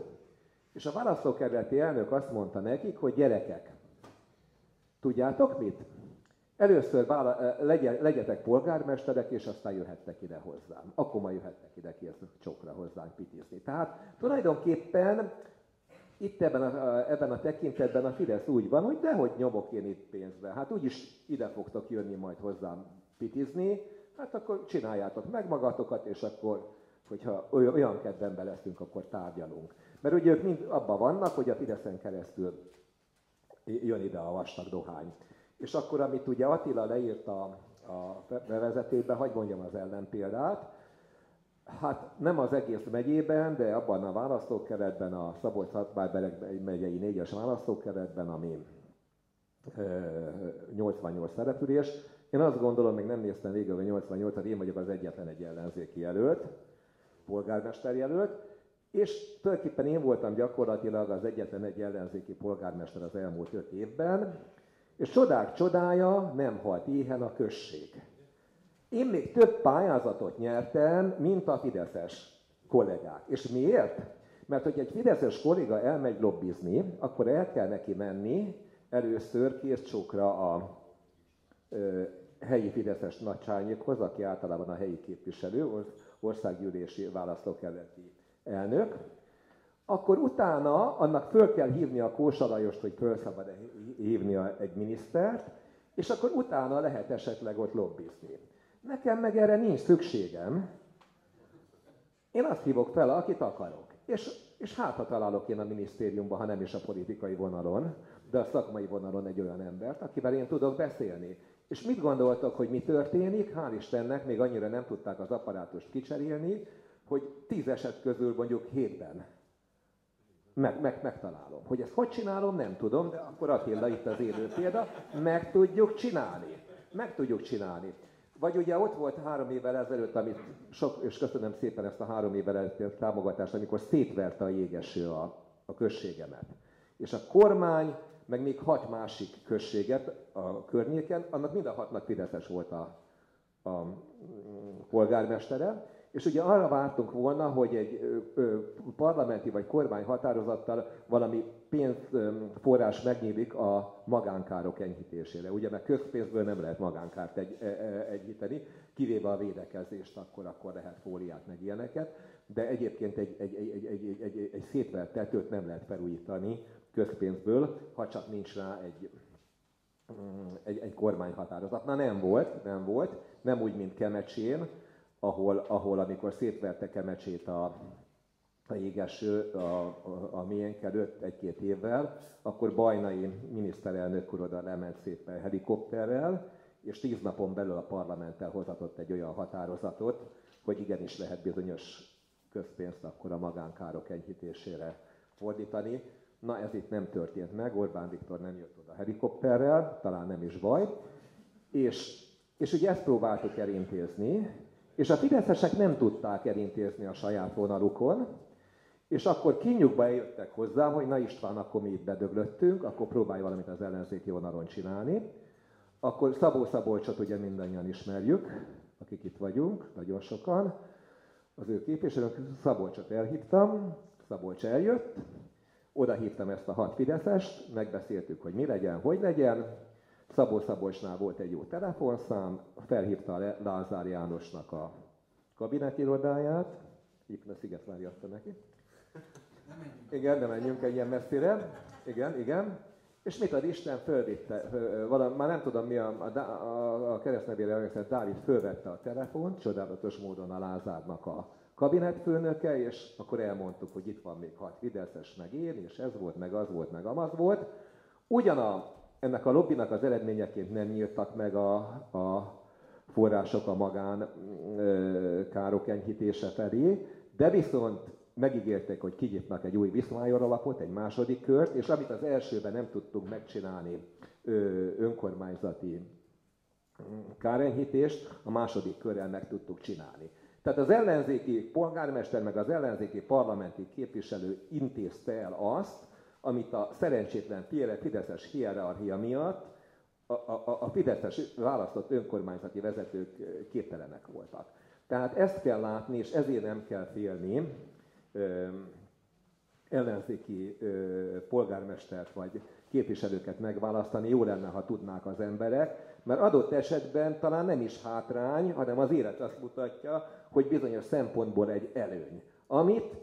és a választókerületi elnök azt mondta nekik, hogy gyerekek, tudjátok mit? Először vála, legye, legyetek polgármesterek, és aztán jöhettek ide hozzám. Akkor majd jöhettek ide ki csokra hozzánk pitizni. Tehát tulajdonképpen itt ebben a, ebben a tekintetben a Fidesz úgy van, hogy dehogy nyomok én itt pénzbe. Hát úgyis ide fogtok jönni majd hozzám pitizni, hát akkor csináljátok meg magatokat, és akkor, hogyha olyan kedvenben leszünk, akkor tárgyalunk. Mert ugye ők mind abban vannak, hogy a Fideszen keresztül jön ide a vastag dohány. És akkor, amit ugye Attila leírt a, a bevezetőben, hagyd mondjam az ellenpéldát, Hát nem az egész megyében, de abban a választókeretben, a szabolcs szatmár megyei négyes választókeretben, ami 88 szerepülés. Én azt gondolom, még nem néztem végül a 88 at én vagyok az egyetlen egy ellenzéki jelölt, polgármester jelölt, és tulajdonképpen én voltam gyakorlatilag az egyetlen egy ellenzéki polgármester az elmúlt öt évben, és csodák csodája nem halt éhen a község. Én még több pályázatot nyertem, mint a fideszes kollégák. És miért? Mert hogy egy fideszes kolléga elmegy lobbizni, akkor el kell neki menni először Kircsókra a ö, helyi fideszes nagycsányékhoz, aki általában a helyi képviselő, országgyűlési választókerületi elnök, akkor utána annak föl kell hívni a Kósa hogy föl szabad hívni egy minisztert, és akkor utána lehet esetleg ott lobbizni. Nekem meg erre nincs szükségem. Én azt hívok fel, akit akarok. És, és hát, ha találok én a minisztériumban, ha nem is a politikai vonalon, de a szakmai vonalon egy olyan embert, akivel én tudok beszélni. És mit gondoltok, hogy mi történik? Hál' Istennek még annyira nem tudták az apparátust kicserélni, hogy tíz eset közül mondjuk hétben meg, meg, megtalálom. Hogy ezt hogy csinálom, nem tudom, de akkor Attila itt az élő példa, meg tudjuk csinálni. Meg tudjuk csinálni. Vagy ugye ott volt három évvel ezelőtt, amit sok, és köszönöm szépen ezt a három évvel ezelőtt támogatást, amikor szétverte a jégeső a, a községemet. És a kormány, meg még hat másik községet a környéken, annak mind a hatnak Fideszes volt a, a polgármestere, és ugye arra vártunk volna, hogy egy parlamenti vagy kormány határozattal valami pénzforrás megnyílik a magánkárok enyhítésére. Ugye, mert közpénzből nem lehet magánkárt egy, e, e, enyhíteni, kivéve a védekezést, akkor, akkor lehet fóliát meg ilyeneket, de egyébként egy, egy, egy, egy, egy, egy, szétvert tetőt nem lehet felújítani közpénzből, ha csak nincs rá egy, egy, egy kormányhatározat. Na nem volt, nem volt, nem úgy, mint Kemecsén, ahol, ahol amikor szétverte Kemecsét a, a jégeső a, a, a miénk előtt egy-két évvel, akkor Bajnai miniszterelnök úr oda lement szépen helikopterrel, és tíz napon belül a parlamenttel hozatott egy olyan határozatot, hogy igenis lehet bizonyos közpénzt akkor a magánkárok enyhítésére fordítani. Na ez itt nem történt meg, Orbán Viktor nem jött oda helikopterrel, talán nem is baj. És, és ugye ezt próbáltuk elintézni, és a fideszesek nem tudták elintézni a saját vonalukon, és akkor kinyugba jöttek hozzám, hogy na István, akkor mi itt bedöglöttünk, akkor próbálj valamit az ellenzéki vonalon csinálni. Akkor Szabó Szabolcsot ugye mindannyian ismerjük, akik itt vagyunk, nagyon sokan. Az ő képviselők, Szabolcsot elhívtam, Szabolcs eljött, oda hívtam ezt a hat Fideszest, megbeszéltük, hogy mi legyen, hogy legyen, Szabó Szabolcsnál volt egy jó telefonszám, felhívta a Lázár Jánosnak a kabinetirodáját, Ipna Szigetvári adta neki. Igen, de menjünk egy ilyen messzire. Igen, igen. És mit ad Isten, fölvitte, valami, már nem tudom mi, a, a, a, a keresztnevére emlékszem, Dávid fölvette a telefont, csodálatos módon a Lázárnak a kabinetfőnöke, és akkor elmondtuk, hogy itt van még hat Fideszes, meg én, és ez volt, meg az volt, meg amaz volt. Ugyan a ennek a lobbinak az eredményeként nem nyíltak meg a, a források a magán károk enyhítése felé, de viszont megígérték, hogy kinyitnak egy új viszmajor alapot, egy második kört, és amit az elsőben nem tudtunk megcsinálni önkormányzati kárenyhítést, a második körrel meg tudtuk csinálni. Tehát az ellenzéki polgármester meg az ellenzéki parlamenti képviselő intézte el azt, amit a szerencsétlen Fideszes hierarchia miatt a, a, a Fideszes választott önkormányzati vezetők képtelenek voltak. Tehát ezt kell látni, és ezért nem kell félni ö, ellenzéki ö, polgármestert vagy képviselőket megválasztani. Jó lenne, ha tudnák az emberek, mert adott esetben talán nem is hátrány, hanem az élet azt mutatja, hogy bizonyos szempontból egy előny. Amit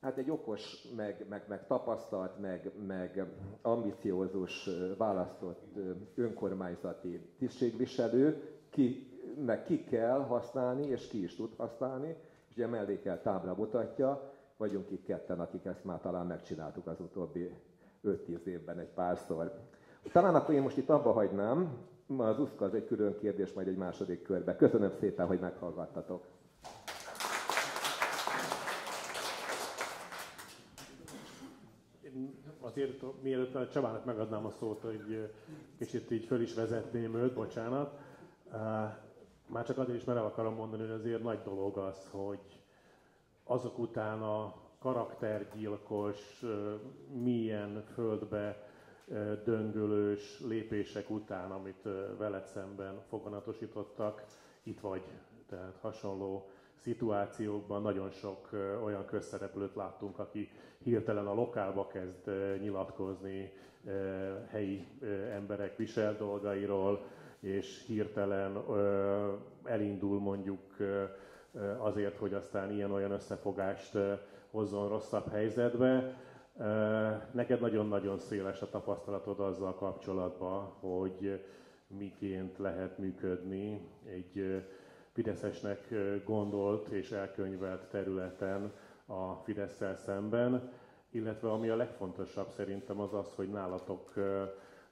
hát egy okos, meg, meg, meg tapasztalt, meg, meg ambiciózus választott önkormányzati tisztségviselő, ki, meg ki kell használni, és ki is tud használni, és ugye mellékel tábla mutatja, vagyunk itt ketten, akik ezt már talán megcsináltuk az utóbbi 5-10 évben egy párszor. Talán akkor én most itt abba hagynám, az USZKA az egy külön kérdés, majd egy második körbe. Köszönöm szépen, hogy meghallgattatok. Azért mielőtt a Csabának megadnám a szót, hogy kicsit így föl is vezetném őt, bocsánat. Már csak azért is, mert el akarom mondani, hogy azért nagy dolog az, hogy azok után a karaktergyilkos, milyen földbe döngölős lépések után, amit veled szemben foganatosítottak, itt vagy, tehát hasonló szituációkban nagyon sok olyan közszereplőt láttunk, aki hirtelen a lokálba kezd nyilatkozni helyi emberek visel dolgairól, és hirtelen elindul mondjuk azért, hogy aztán ilyen-olyan összefogást hozzon rosszabb helyzetbe. Neked nagyon-nagyon széles a tapasztalatod azzal kapcsolatban, hogy miként lehet működni egy Fideszesnek gondolt és elkönyvelt területen a fidesz szemben, illetve ami a legfontosabb szerintem az az, hogy nálatok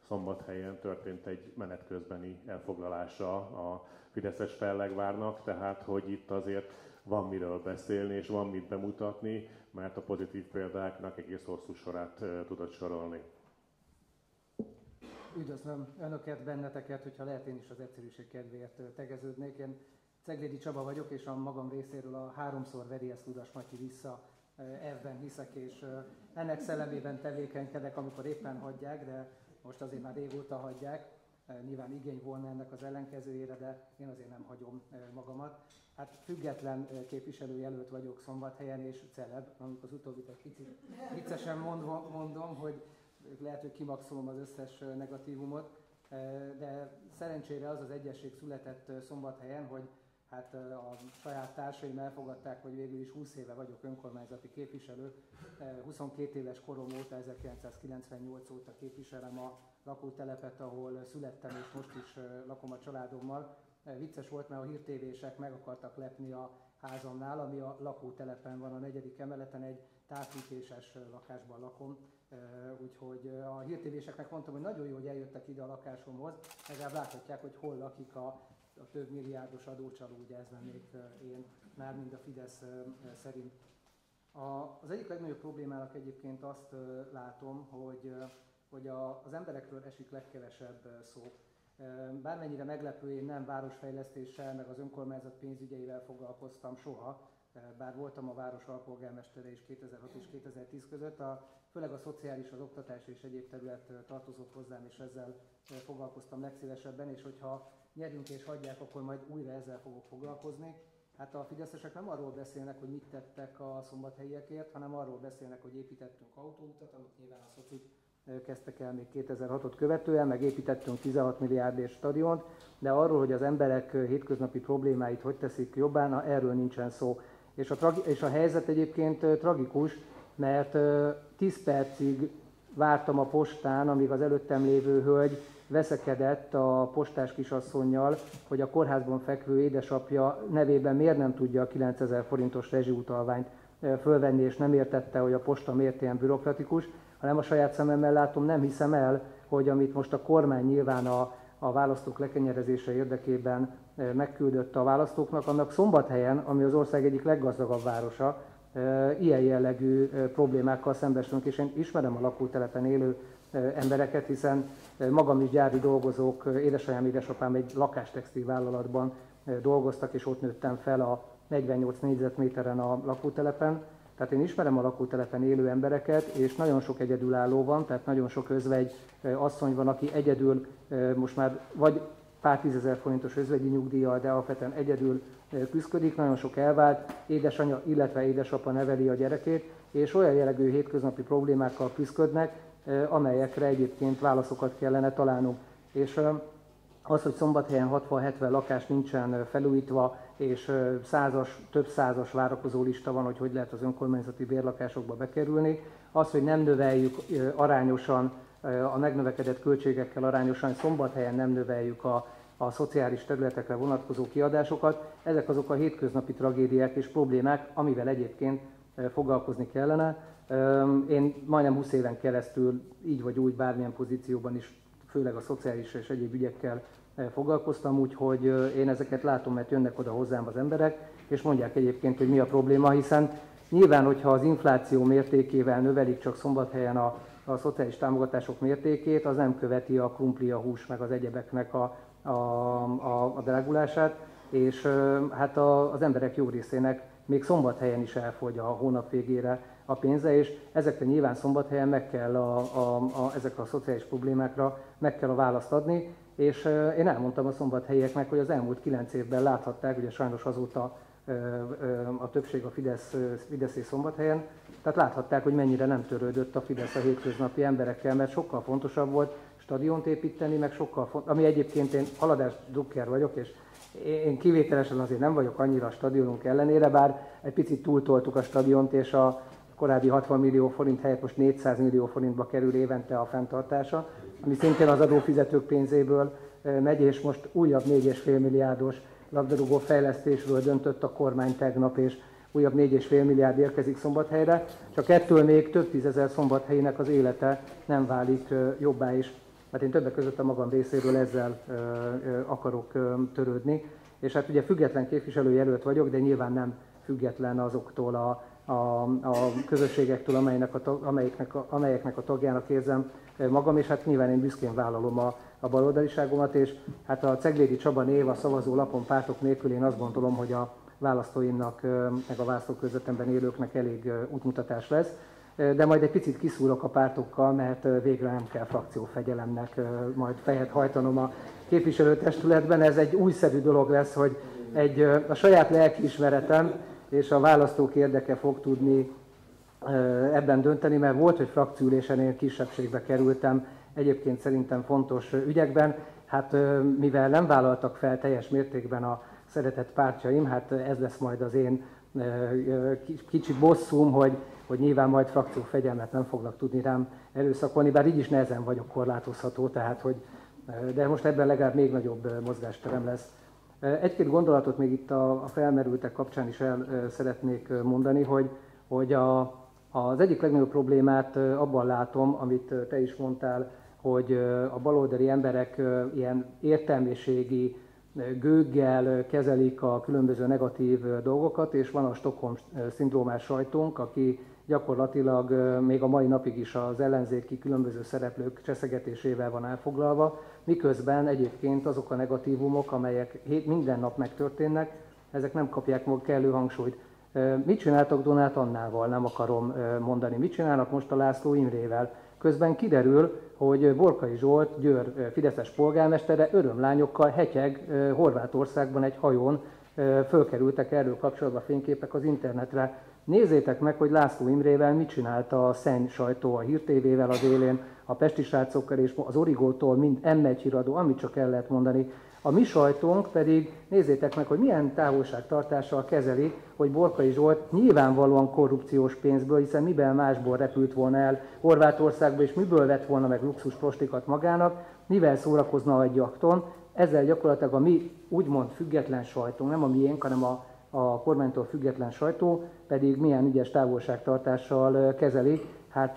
szombathelyen történt egy menet közbeni elfoglalása a Fideszes fellegvárnak, tehát hogy itt azért van miről beszélni és van mit bemutatni, mert a pozitív példáknak egész hosszú sorát tudod sorolni. Üdvözlöm Önöket, benneteket, hogyha lehet én is az egyszerűség kedvéért tegeződnék. Én Ceglédi Csaba vagyok, és a magam részéről a háromszor veri ezt Ludas Matyi vissza ebben hiszek, és ennek szellemében tevékenykedek, amikor éppen hagyják, de most azért már régóta hagyják. Nyilván igény volna ennek az ellenkezőjére, de én azért nem hagyom magamat. Hát független képviselőjelölt vagyok Szombathelyen, és celeb, amikor az utóbbit egy kicsit viccesen mondom, hogy lehet, hogy kimaxolom az összes negatívumot, de szerencsére az az egyesség született Szombathelyen, hogy hát a saját társaim elfogadták, hogy végül is 20 éve vagyok önkormányzati képviselő. 22 éves korom óta, 1998 óta képviselem a lakótelepet, ahol születtem, és most is lakom a családommal. Vicces volt, mert a hírtévések meg akartak lepni a házamnál, ami a lakótelepen van, a negyedik emeleten egy távfűtéses lakásban lakom. Úgyhogy a hírtévéseknek mondtam, hogy nagyon jó, hogy eljöttek ide a lakásomhoz, legalább láthatják, hogy hol lakik a a több milliárdos adócsaló, ugye ez lennék én, már mind a Fidesz szerint. A, az egyik legnagyobb problémának egyébként azt látom, hogy, hogy a, az emberekről esik legkevesebb szó. Bármennyire meglepő, én nem városfejlesztéssel, meg az önkormányzat pénzügyeivel foglalkoztam soha, bár voltam a város alpolgármestere is 2006 és 2010 között, a, főleg a szociális, az oktatás és egyéb terület tartozott hozzám, és ezzel foglalkoztam legszívesebben, és hogyha nyerjünk és hagyják, akkor majd újra ezzel fogok foglalkozni. Hát a fideszesek nem arról beszélnek, hogy mit tettek a szombathelyiekért, hanem arról beszélnek, hogy építettünk autóutat, amit nyilván a szocik kezdtek el még 2006-ot követően, meg építettünk 16 milliárdért stadiont, de arról, hogy az emberek hétköznapi problémáit hogy teszik jobbá, na, erről nincsen szó. És a, tragi- és a helyzet egyébként tragikus, mert 10 percig vártam a postán, amíg az előttem lévő hölgy veszekedett a postás kisasszonynal, hogy a kórházban fekvő édesapja nevében miért nem tudja a 9000 forintos rezsiutalványt fölvenni, és nem értette, hogy a posta miért ilyen bürokratikus, hanem a saját szememmel látom, nem hiszem el, hogy amit most a kormány nyilván a, a választók lekenyerezése érdekében megküldött a választóknak, annak szombathelyen, ami az ország egyik leggazdagabb városa, ilyen jellegű problémákkal szembesülünk, és én ismerem a lakótelepen élő embereket, hiszen magam is gyári dolgozók, édesanyám, édesapám egy lakástextil vállalatban dolgoztak, és ott nőttem fel a 48 négyzetméteren a lakótelepen. Tehát én ismerem a lakótelepen élő embereket, és nagyon sok egyedülálló van, tehát nagyon sok özvegy asszony van, aki egyedül most már vagy pár tízezer forintos özvegyi nyugdíjjal, de alapvetően egyedül küzdik, nagyon sok elvált, édesanyja, illetve édesapa neveli a gyerekét, és olyan jellegű hétköznapi problémákkal küzdködnek, amelyekre egyébként válaszokat kellene találnunk. És az, hogy szombathelyen 60-70 lakás nincsen felújítva, és százas, több százas várakozó lista van, hogy hogy lehet az önkormányzati bérlakásokba bekerülni, az, hogy nem növeljük arányosan, a megnövekedett költségekkel arányosan, szombathelyen nem növeljük a, a szociális területekre vonatkozó kiadásokat, ezek azok a hétköznapi tragédiák és problémák, amivel egyébként foglalkozni kellene. Én majdnem 20 éven keresztül így vagy úgy bármilyen pozícióban is, főleg a szociális és egyéb ügyekkel foglalkoztam, úgyhogy én ezeket látom, mert jönnek oda hozzám az emberek, és mondják egyébként, hogy mi a probléma, hiszen nyilván, hogyha az infláció mértékével növelik csak szombathelyen a, a szociális támogatások mértékét, az nem követi a krumpli, a hús, meg az egyebeknek a, a, a, a drágulását, és hát a, az emberek jó részének még szombathelyen is elfogy a hónap végére a pénze, és ezekre nyilván szombathelyen meg kell a, a, a, ezekre a szociális problémákra meg kell a választ adni, és én elmondtam a szombathelyieknek, hogy az elmúlt kilenc évben láthatták, ugye sajnos azóta a többség a Fidesz, Fideszé szombathelyen. Tehát láthatták, hogy mennyire nem törődött a Fidesz a hétköznapi emberekkel, mert sokkal fontosabb volt stadiont építeni, meg sokkal fontosabb, ami egyébként én haladás drukker vagyok, és én kivételesen azért nem vagyok annyira a stadionunk ellenére, bár egy picit túltoltuk a stadiont, és a korábbi 60 millió forint helyett most 400 millió forintba kerül évente a fenntartása, ami szintén az adófizetők pénzéből megy, és most újabb 4,5 milliárdos labdarúgó fejlesztésről döntött a kormány tegnap, és újabb 4,5 milliárd érkezik Szombathelyre, csak ettől még több tízezer szombathelyinek az élete nem válik jobbá is. Hát én többek között a magam részéről ezzel akarok törődni, és hát ugye független képviselőjelölt vagyok, de nyilván nem független azoktól a, a, a közösségektől, amelynek a, amelyeknek, a, amelyeknek a tagjának érzem magam, és hát nyilván én büszkén vállalom a, a baloldaliságomat, és hát a Ceglédi Csaba név a szavazó lapon pártok nélkül én azt gondolom, hogy a választóimnak, meg a választókörzetemben élőknek elég útmutatás lesz. De majd egy picit kiszúrok a pártokkal, mert végre nem kell frakciófegyelemnek majd fejet hajtanom a képviselőtestületben. Ez egy újszerű dolog lesz, hogy egy, a saját lelkiismeretem és a választók érdeke fog tudni ebben dönteni, mert volt, hogy frakciülésen én kisebbségbe kerültem, egyébként szerintem fontos ügyekben. Hát mivel nem vállaltak fel teljes mértékben a szeretett pártjaim, hát ez lesz majd az én kicsit bosszúm, hogy, hogy nyilván majd frakció fegyelmet nem fognak tudni rám erőszakolni, bár így is nehezen vagyok korlátozható, tehát hogy, de most ebben legalább még nagyobb mozgásterem lesz. Egy-két gondolatot még itt a, felmerültek kapcsán is el szeretnék mondani, hogy, hogy a, az egyik legnagyobb problémát abban látom, amit te is mondtál, hogy a baloldali emberek ilyen értelmiségi gőggel kezelik a különböző negatív dolgokat, és van a Stockholm szindrómás sajtónk, aki gyakorlatilag még a mai napig is az ellenzéki különböző szereplők cseszegetésével van elfoglalva, miközben egyébként azok a negatívumok, amelyek minden nap megtörténnek, ezek nem kapják meg kellő hangsúlyt. Mit csináltak Donát Annával, nem akarom mondani. Mit csinálnak most a László Imrével? Közben kiderül, hogy Borkai Zsolt, Győr Fideszes polgármestere örömlányokkal hetyeg Horvátországban egy hajón, fölkerültek erről kapcsolatban fényképek az internetre. Nézzétek meg, hogy László Imrével mit csinálta a Szenny sajtó a Hír TV-vel az élén, a Pesti srácokkal és az Origótól mind M1 híradó, amit csak el lehet mondani. A mi sajtónk pedig nézzétek meg, hogy milyen távolságtartással kezeli, hogy Borkai Zsolt nyilvánvalóan korrupciós pénzből, hiszen miben másból repült volna el Horvátországba, és miből vett volna meg luxus prostikat magának, mivel szórakozna egy jakton. Ezzel gyakorlatilag a mi úgymond független sajtónk, nem a miénk, hanem a, a kormánytól független sajtó, pedig milyen ügyes távolságtartással kezeli. Hát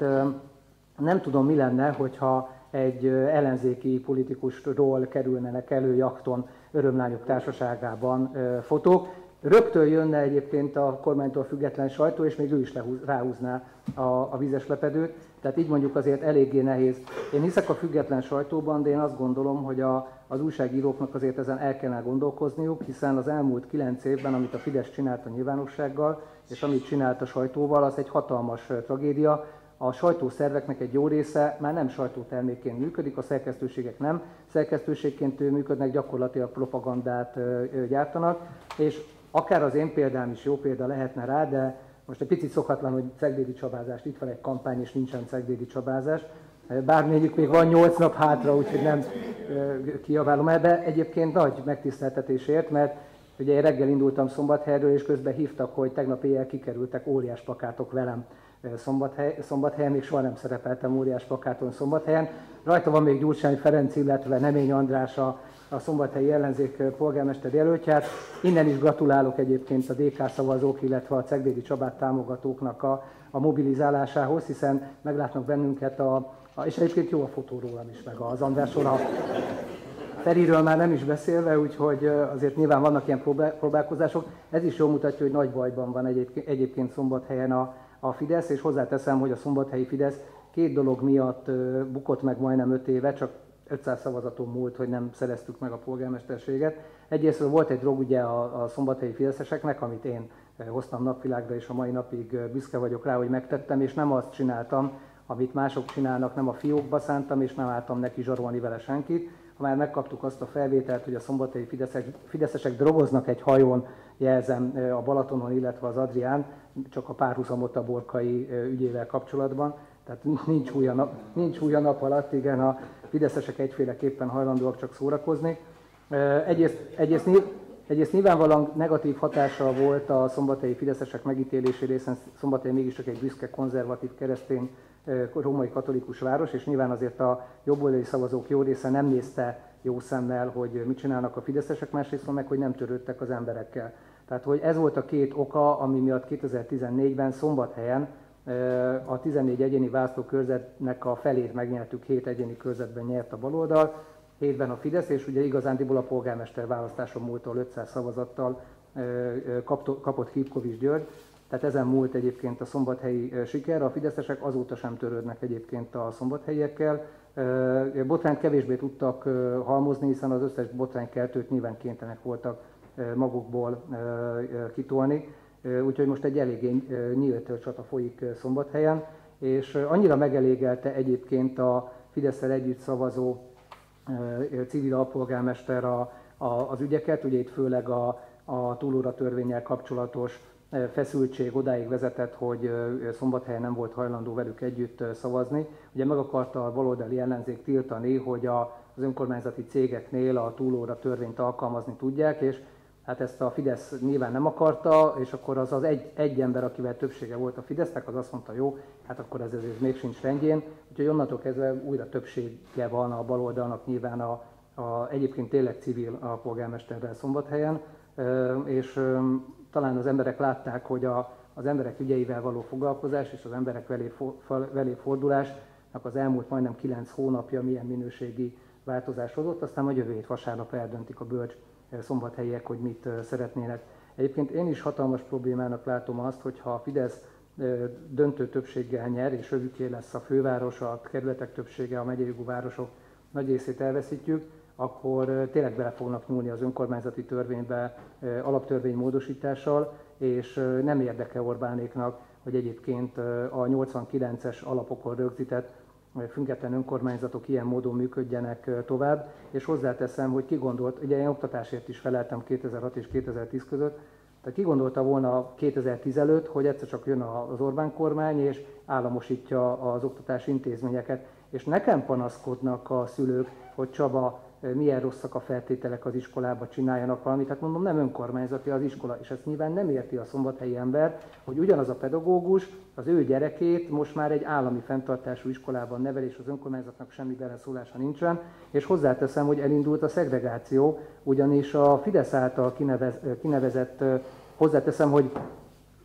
nem tudom, mi lenne, hogyha egy ellenzéki politikusról kerülnenek elő jakton örömlányok társaságában fotók. Rögtön jönne egyébként a kormánytól független sajtó, és még ő is lehúz, ráhúzná a, a vizes lepedőt. Tehát így mondjuk azért eléggé nehéz. Én hiszek a független sajtóban, de én azt gondolom, hogy a, az újságíróknak azért ezen el kellene gondolkozniuk, hiszen az elmúlt kilenc évben, amit a Fidesz csinált a nyilvánossággal, és amit csinált a sajtóval, az egy hatalmas tragédia a sajtószerveknek egy jó része már nem sajtótermékként működik, a szerkesztőségek nem szerkesztőségként működnek, gyakorlatilag propagandát gyártanak, és akár az én példám is jó példa lehetne rá, de most egy picit szokatlan, hogy ceglédi csabázást, itt van egy kampány, és nincsen ceglédi csabázás. Bár még van 8 nap hátra, úgyhogy nem kiabálom el, de egyébként nagy megtiszteltetésért, mert ugye én reggel indultam Szombathelyről, és közben hívtak, hogy tegnap éjjel kikerültek óriás plakátok velem Szombathely, Szombathelyen, még soha nem szerepeltem óriás plakáton Szombathelyen. Rajta van még Gyurcsány Ferenc, illetve Nemény András a, a szombathelyi ellenzék polgármester jelöltját. Innen is gratulálok egyébként a DK szavazók, illetve a Ceglédi Csabát támogatóknak a, a mobilizálásához, hiszen meglátnak bennünket a, a, és egyébként jó a fotó rólam is, meg az Andrásról a Feriről már nem is beszélve, úgyhogy azért nyilván vannak ilyen próbálkozások. Ez is jól mutatja, hogy nagy bajban van egyébként, egyébként szombathelyen a, a Fidesz, és hozzáteszem, hogy a szombathelyi Fidesz két dolog miatt bukott meg majdnem öt éve, csak 500 szavazaton múlt, hogy nem szereztük meg a polgármesterséget. Egyrészt volt egy drog ugye a, a szombathelyi fideszeseknek, amit én hoztam napvilágra, és a mai napig büszke vagyok rá, hogy megtettem, és nem azt csináltam, amit mások csinálnak, nem a fiókba szántam, és nem álltam neki zsarolni vele senkit, ha már megkaptuk azt a felvételt, hogy a szombathelyi fideszek, fideszesek drogoznak egy hajón, jelzem a Balatonon, illetve az Adrián, csak a párhuzamot a borkai ügyével kapcsolatban. Tehát nincs új, a nap, nincs új a nap alatt, igen, a fideszesek egyféleképpen hajlandóak csak szórakozni. Egyrészt, egyrészt, egyrészt nyilvánvalóan negatív hatása volt a szombathelyi fideszesek megítélésére, hiszen Szombathely mégiscsak egy büszke, konzervatív, keresztény, római katolikus város, és nyilván azért a jobboldali szavazók jó része nem nézte jó szemmel, hogy mit csinálnak a fideszesek, másrészt meg, hogy nem törődtek az emberekkel. Tehát, hogy ez volt a két oka, ami miatt 2014-ben szombathelyen a 14 egyéni választókörzetnek a felét megnyertük, 7 egyéni körzetben nyert a baloldal, hétben a Fidesz, és ugye igazándiból a polgármester választáson múltól 500 szavazattal kapott Hipkovics György, tehát ezen múlt egyébként a szombathelyi siker. A fideszesek azóta sem törődnek egyébként a szombathelyiekkel. Botrányt kevésbé tudtak halmozni, hiszen az összes botránykeltőt nyilván kénytelenek voltak magukból kitolni. Úgyhogy most egy eléggé nyílt csata folyik szombathelyen, és annyira megelégelte egyébként a fidesz együtt szavazó civil alpolgármester a, a, az ügyeket, ugye itt főleg a, a túlóra törvényel kapcsolatos feszültség odáig vezetett, hogy Szombathelyen nem volt hajlandó velük együtt szavazni. Ugye meg akarta a baloldali ellenzék tiltani, hogy a, az önkormányzati cégeknél a túlóra törvényt alkalmazni tudják, és hát ezt a Fidesz nyilván nem akarta, és akkor az az egy, egy ember, akivel többsége volt a Fidesznek, az azt mondta, jó, hát akkor ez, ez még sincs rendjén. Úgyhogy onnantól kezdve újra többsége van a baloldalnak nyilván a, a egyébként tényleg civil a polgármesterrel Szombathelyen, és talán az emberek látták, hogy a, az emberek ügyeivel való foglalkozás és az emberek velé, for, velé fordulásnak az elmúlt majdnem 9 hónapja milyen minőségi változás hozott, aztán a jövő hét vasárnap eldöntik a bölcs szombathelyiek, hogy mit szeretnének. Egyébként én is hatalmas problémának látom azt, hogy ha a Fidesz döntő többséggel nyer, és övüké lesz a főváros, a kerületek többsége, a megyei városok nagy részét elveszítjük, akkor tényleg bele fognak nyúlni az önkormányzati törvénybe alaptörvény módosítással, és nem érdeke Orbánéknak, hogy egyébként a 89-es alapokon rögzített független önkormányzatok ilyen módon működjenek tovább, és hozzáteszem, hogy ki gondolt, ugye én oktatásért is feleltem 2006 és 2010 között, tehát ki gondolta volna 2010 előtt, hogy egyszer csak jön az Orbán kormány, és államosítja az oktatási intézményeket. És nekem panaszkodnak a szülők, hogy Csaba, milyen rosszak a feltételek az iskolába, csináljanak valamit. Hát mondom, nem önkormányzati az iskola, és ezt nyilván nem érti a szombathelyi ember, hogy ugyanaz a pedagógus az ő gyerekét most már egy állami fenntartású iskolában nevel, és az önkormányzatnak semmi beleszólása nincsen, és hozzáteszem, hogy elindult a szegregáció, ugyanis a Fidesz által kinevez, kinevezett, hozzáteszem, hogy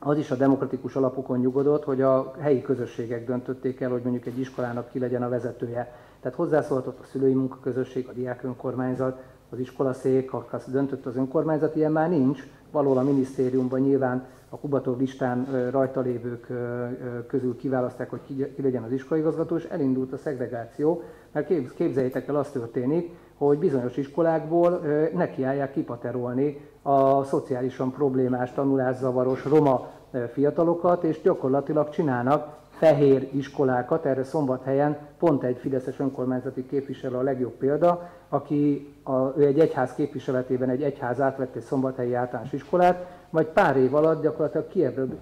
az is a demokratikus alapokon nyugodott, hogy a helyi közösségek döntötték el, hogy mondjuk egy iskolának ki legyen a vezetője. Tehát hozzászólhatott a szülői munkaközösség, a diák önkormányzat, az iskolaszék, az döntött az önkormányzat, ilyen már nincs. Valahol a minisztériumban nyilván a Kubatov listán rajta lévők közül kiválasztják, hogy ki legyen az iskolaigazgató, és elindult a szegregáció, mert képzeljétek el, az történik, hogy bizonyos iskolákból nekiállják kipaterolni a szociálisan problémás, tanulászavaros roma fiatalokat, és gyakorlatilag csinálnak fehér iskolákat, erre szombathelyen pont egy fideszes önkormányzati képviselő a legjobb példa, aki a, ő egy egyház képviseletében egy egyház átvett egy szombathelyi általános iskolát, majd pár év alatt gyakorlatilag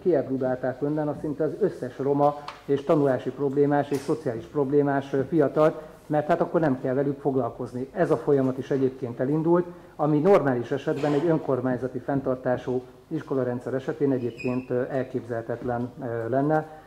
kiebrudálták önnen a szinte az összes roma és tanulási problémás és szociális problémás fiatalt, mert hát akkor nem kell velük foglalkozni. Ez a folyamat is egyébként elindult, ami normális esetben egy önkormányzati fenntartású iskolarendszer esetén egyébként elképzelhetetlen lenne.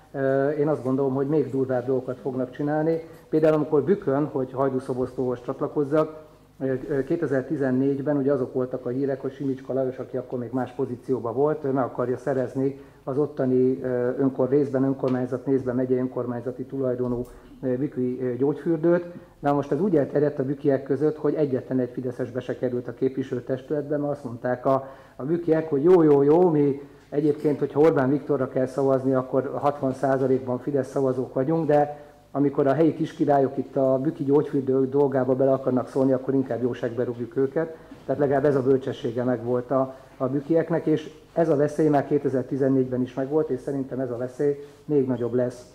Én azt gondolom, hogy még durvább dolgokat fognak csinálni. Például amikor Bükön, hogy Hajdúszobosztóhoz csatlakozzak, 2014-ben ugye azok voltak a hírek, hogy Simicska Lajos, aki akkor még más pozícióban volt, meg akarja szerezni az ottani önkor részben önkormányzat, nézben megyei önkormányzati tulajdonú Bükui gyógyfürdőt. Na most ez úgy elterjedt a bükiek között, hogy egyetlen egy Fideszes be se került a képviselőtestületbe, mert azt mondták a, a bükiek, hogy jó, jó, jó, mi egyébként, hogyha Orbán Viktorra kell szavazni, akkor 60%-ban Fidesz szavazók vagyunk, de amikor a helyi kiskirályok itt a büki gyógyfürdő dolgába bele akarnak szólni, akkor inkább jóságbe rúgjuk őket. Tehát legalább ez a bölcsessége megvolt a, a bükieknek, és ez a veszély már 2014-ben is megvolt, és szerintem ez a veszély még nagyobb lesz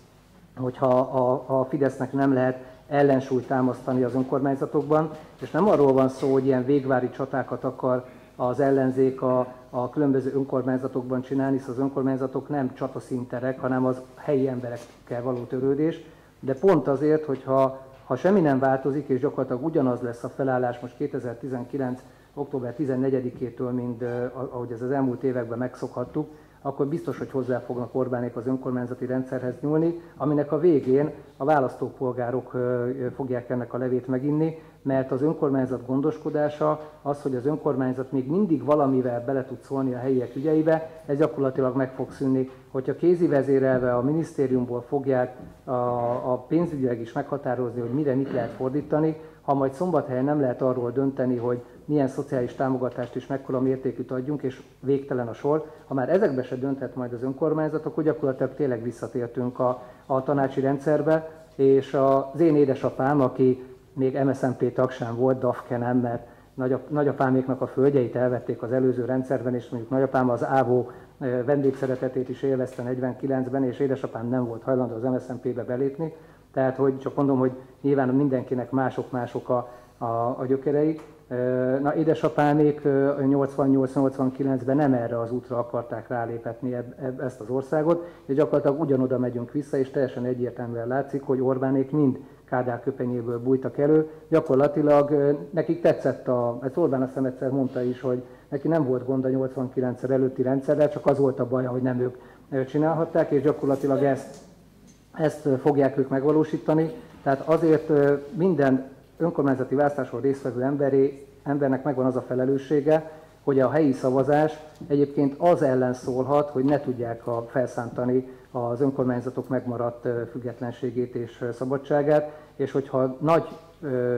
hogyha a, a Fidesznek nem lehet ellensúlyt támasztani az önkormányzatokban, és nem arról van szó, hogy ilyen végvári csatákat akar az ellenzék a, a különböző önkormányzatokban csinálni, hisz az önkormányzatok nem csataszinterek, hanem az helyi emberekkel való törődés, de pont azért, hogyha ha semmi nem változik, és gyakorlatilag ugyanaz lesz a felállás most 2019. október 14-től, mint ahogy ez az elmúlt években megszokhattuk, akkor biztos, hogy hozzá fognak Orbánék az önkormányzati rendszerhez nyúlni, aminek a végén a választópolgárok fogják ennek a levét meginni, mert az önkormányzat gondoskodása, az, hogy az önkormányzat még mindig valamivel bele tud szólni a helyiek ügyeibe, ez gyakorlatilag meg fog szűnni. Hogyha kézi vezérelve a minisztériumból fogják a, a pénzügyileg is meghatározni, hogy mire mit lehet fordítani, ha majd szombathelyen nem lehet arról dönteni, hogy milyen szociális támogatást is mekkora mértékűt adjunk, és végtelen a sor. Ha már ezekbe se dönthet majd az önkormányzat, akkor gyakorlatilag tényleg visszatértünk a, a tanácsi rendszerbe, és az én édesapám, aki még MSZNP tag sem volt, DAFKE nem, mert nagyap, nagyapáméknak a földjeit elvették az előző rendszerben, és mondjuk nagyapám az ÁVÓ vendégszeretetét is élvezte 49-ben, és édesapám nem volt hajlandó az MSZNP-be belépni. Tehát, hogy csak mondom, hogy nyilván mindenkinek mások-mások a, a, a gyökerei. Na, édesapámék 88-89-ben nem erre az útra akarták rálépetni eb, eb, ezt az országot, és gyakorlatilag ugyanoda megyünk vissza, és teljesen egyértelműen látszik, hogy Orbánék mind Kádár köpenyéből bújtak elő. Gyakorlatilag nekik tetszett, a, ezt Orbán azt egyszer mondta is, hogy neki nem volt gond a 89 előtti rendszerrel, csak az volt a baj, hogy nem ők csinálhatták, és gyakorlatilag ezt, ezt fogják ők megvalósítani. Tehát azért minden önkormányzati választáson résztvevő emberé, embernek megvan az a felelőssége, hogy a helyi szavazás egyébként az ellen szólhat, hogy ne tudják a felszántani az önkormányzatok megmaradt függetlenségét és szabadságát, és hogyha nagy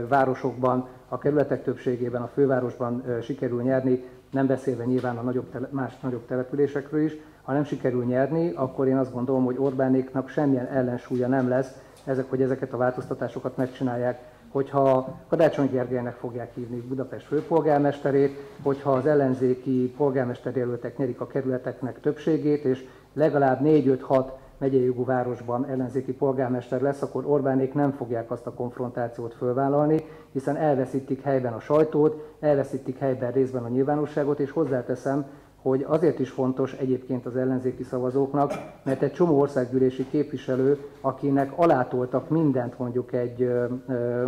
városokban, a kerületek többségében, a fővárosban sikerül nyerni, nem beszélve nyilván a nagyobb más nagyobb településekről is, ha nem sikerül nyerni, akkor én azt gondolom, hogy Orbánéknak semmilyen ellensúlya nem lesz, ezek, hogy ezeket a változtatásokat megcsinálják hogyha Kadácsony Gergelynek fogják hívni Budapest főpolgármesterét, hogyha az ellenzéki polgármesterjelöltek nyerik a kerületeknek többségét, és legalább 4-5-6 megyei jogú városban ellenzéki polgármester lesz, akkor Orbánék nem fogják azt a konfrontációt fölvállalni, hiszen elveszítik helyben a sajtót, elveszítik helyben részben a nyilvánosságot, és hozzáteszem, hogy azért is fontos egyébként az ellenzéki szavazóknak, mert egy csomó országgyűlési képviselő, akinek alátoltak mindent mondjuk egy ö, ö,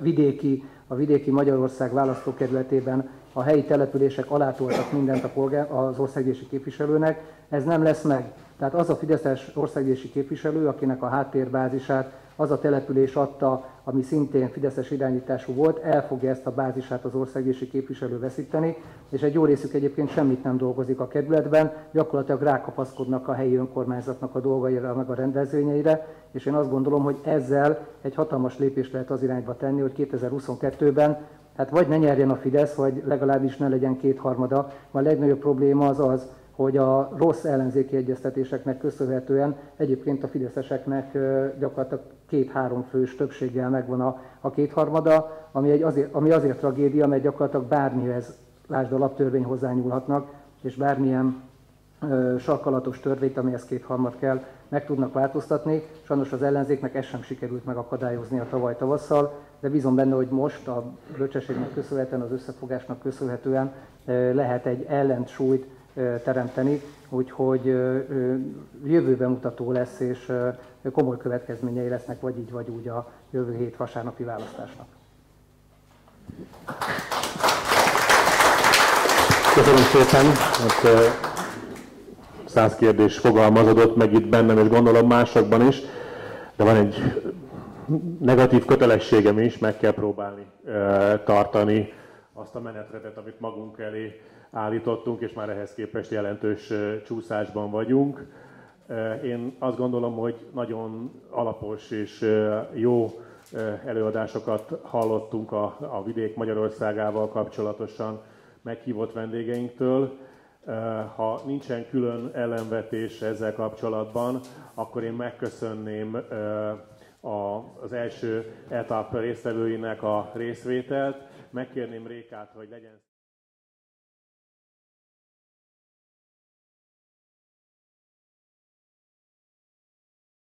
vidéki, a vidéki Magyarország választókerületében a helyi települések alátoltak mindent a polgár, az országgyűlési képviselőnek, ez nem lesz meg. Tehát az a Fideszes országgyűlési képviselő, akinek a háttérbázisát az a település adta, ami szintén Fideszes irányítású volt, el fogja ezt a bázisát az országgyűlési képviselő veszíteni, és egy jó részük egyébként semmit nem dolgozik a kerületben, gyakorlatilag rákapaszkodnak a helyi önkormányzatnak a dolgaira, meg a rendezvényeire, és én azt gondolom, hogy ezzel egy hatalmas lépést lehet az irányba tenni, hogy 2022-ben hát vagy ne nyerjen a Fidesz, vagy legalábbis ne legyen kétharmada. A legnagyobb probléma az az, hogy a rossz ellenzéki egyeztetéseknek köszönhetően egyébként a fideszeseknek gyakorlatilag két-három fős többséggel megvan a, a kétharmada, ami, egy azért, ami azért tragédia, mert gyakorlatilag bármihez, lásd a laptörvény hozzányúlhatnak, és bármilyen ö, sarkalatos törvényt, amihez kétharmad kell, meg tudnak változtatni. Sajnos az ellenzéknek ez sem sikerült megakadályozni a tavaly tavasszal, de bízom benne, hogy most a bölcsességnek köszönhetően, az összefogásnak köszönhetően lehet egy ellensúlyt teremteni, úgyhogy jövőben mutató lesz, és komoly következményei lesznek, vagy így, vagy úgy a jövő hét vasárnapi választásnak. Köszönöm szépen. Hát, száz kérdés fogalmazódott meg itt bennem, és gondolom másokban is, de van egy negatív kötelességem is, meg kell próbálni tartani azt a menetredet, amit magunk elé állítottunk, és már ehhez képest jelentős csúszásban vagyunk. Én azt gondolom, hogy nagyon alapos és jó előadásokat hallottunk a, a vidék Magyarországával kapcsolatosan meghívott vendégeinktől. Ha nincsen külön ellenvetés ezzel kapcsolatban, akkor én megköszönném az első etap résztvevőinek a részvételt. Megkérném Rékát, hogy legyen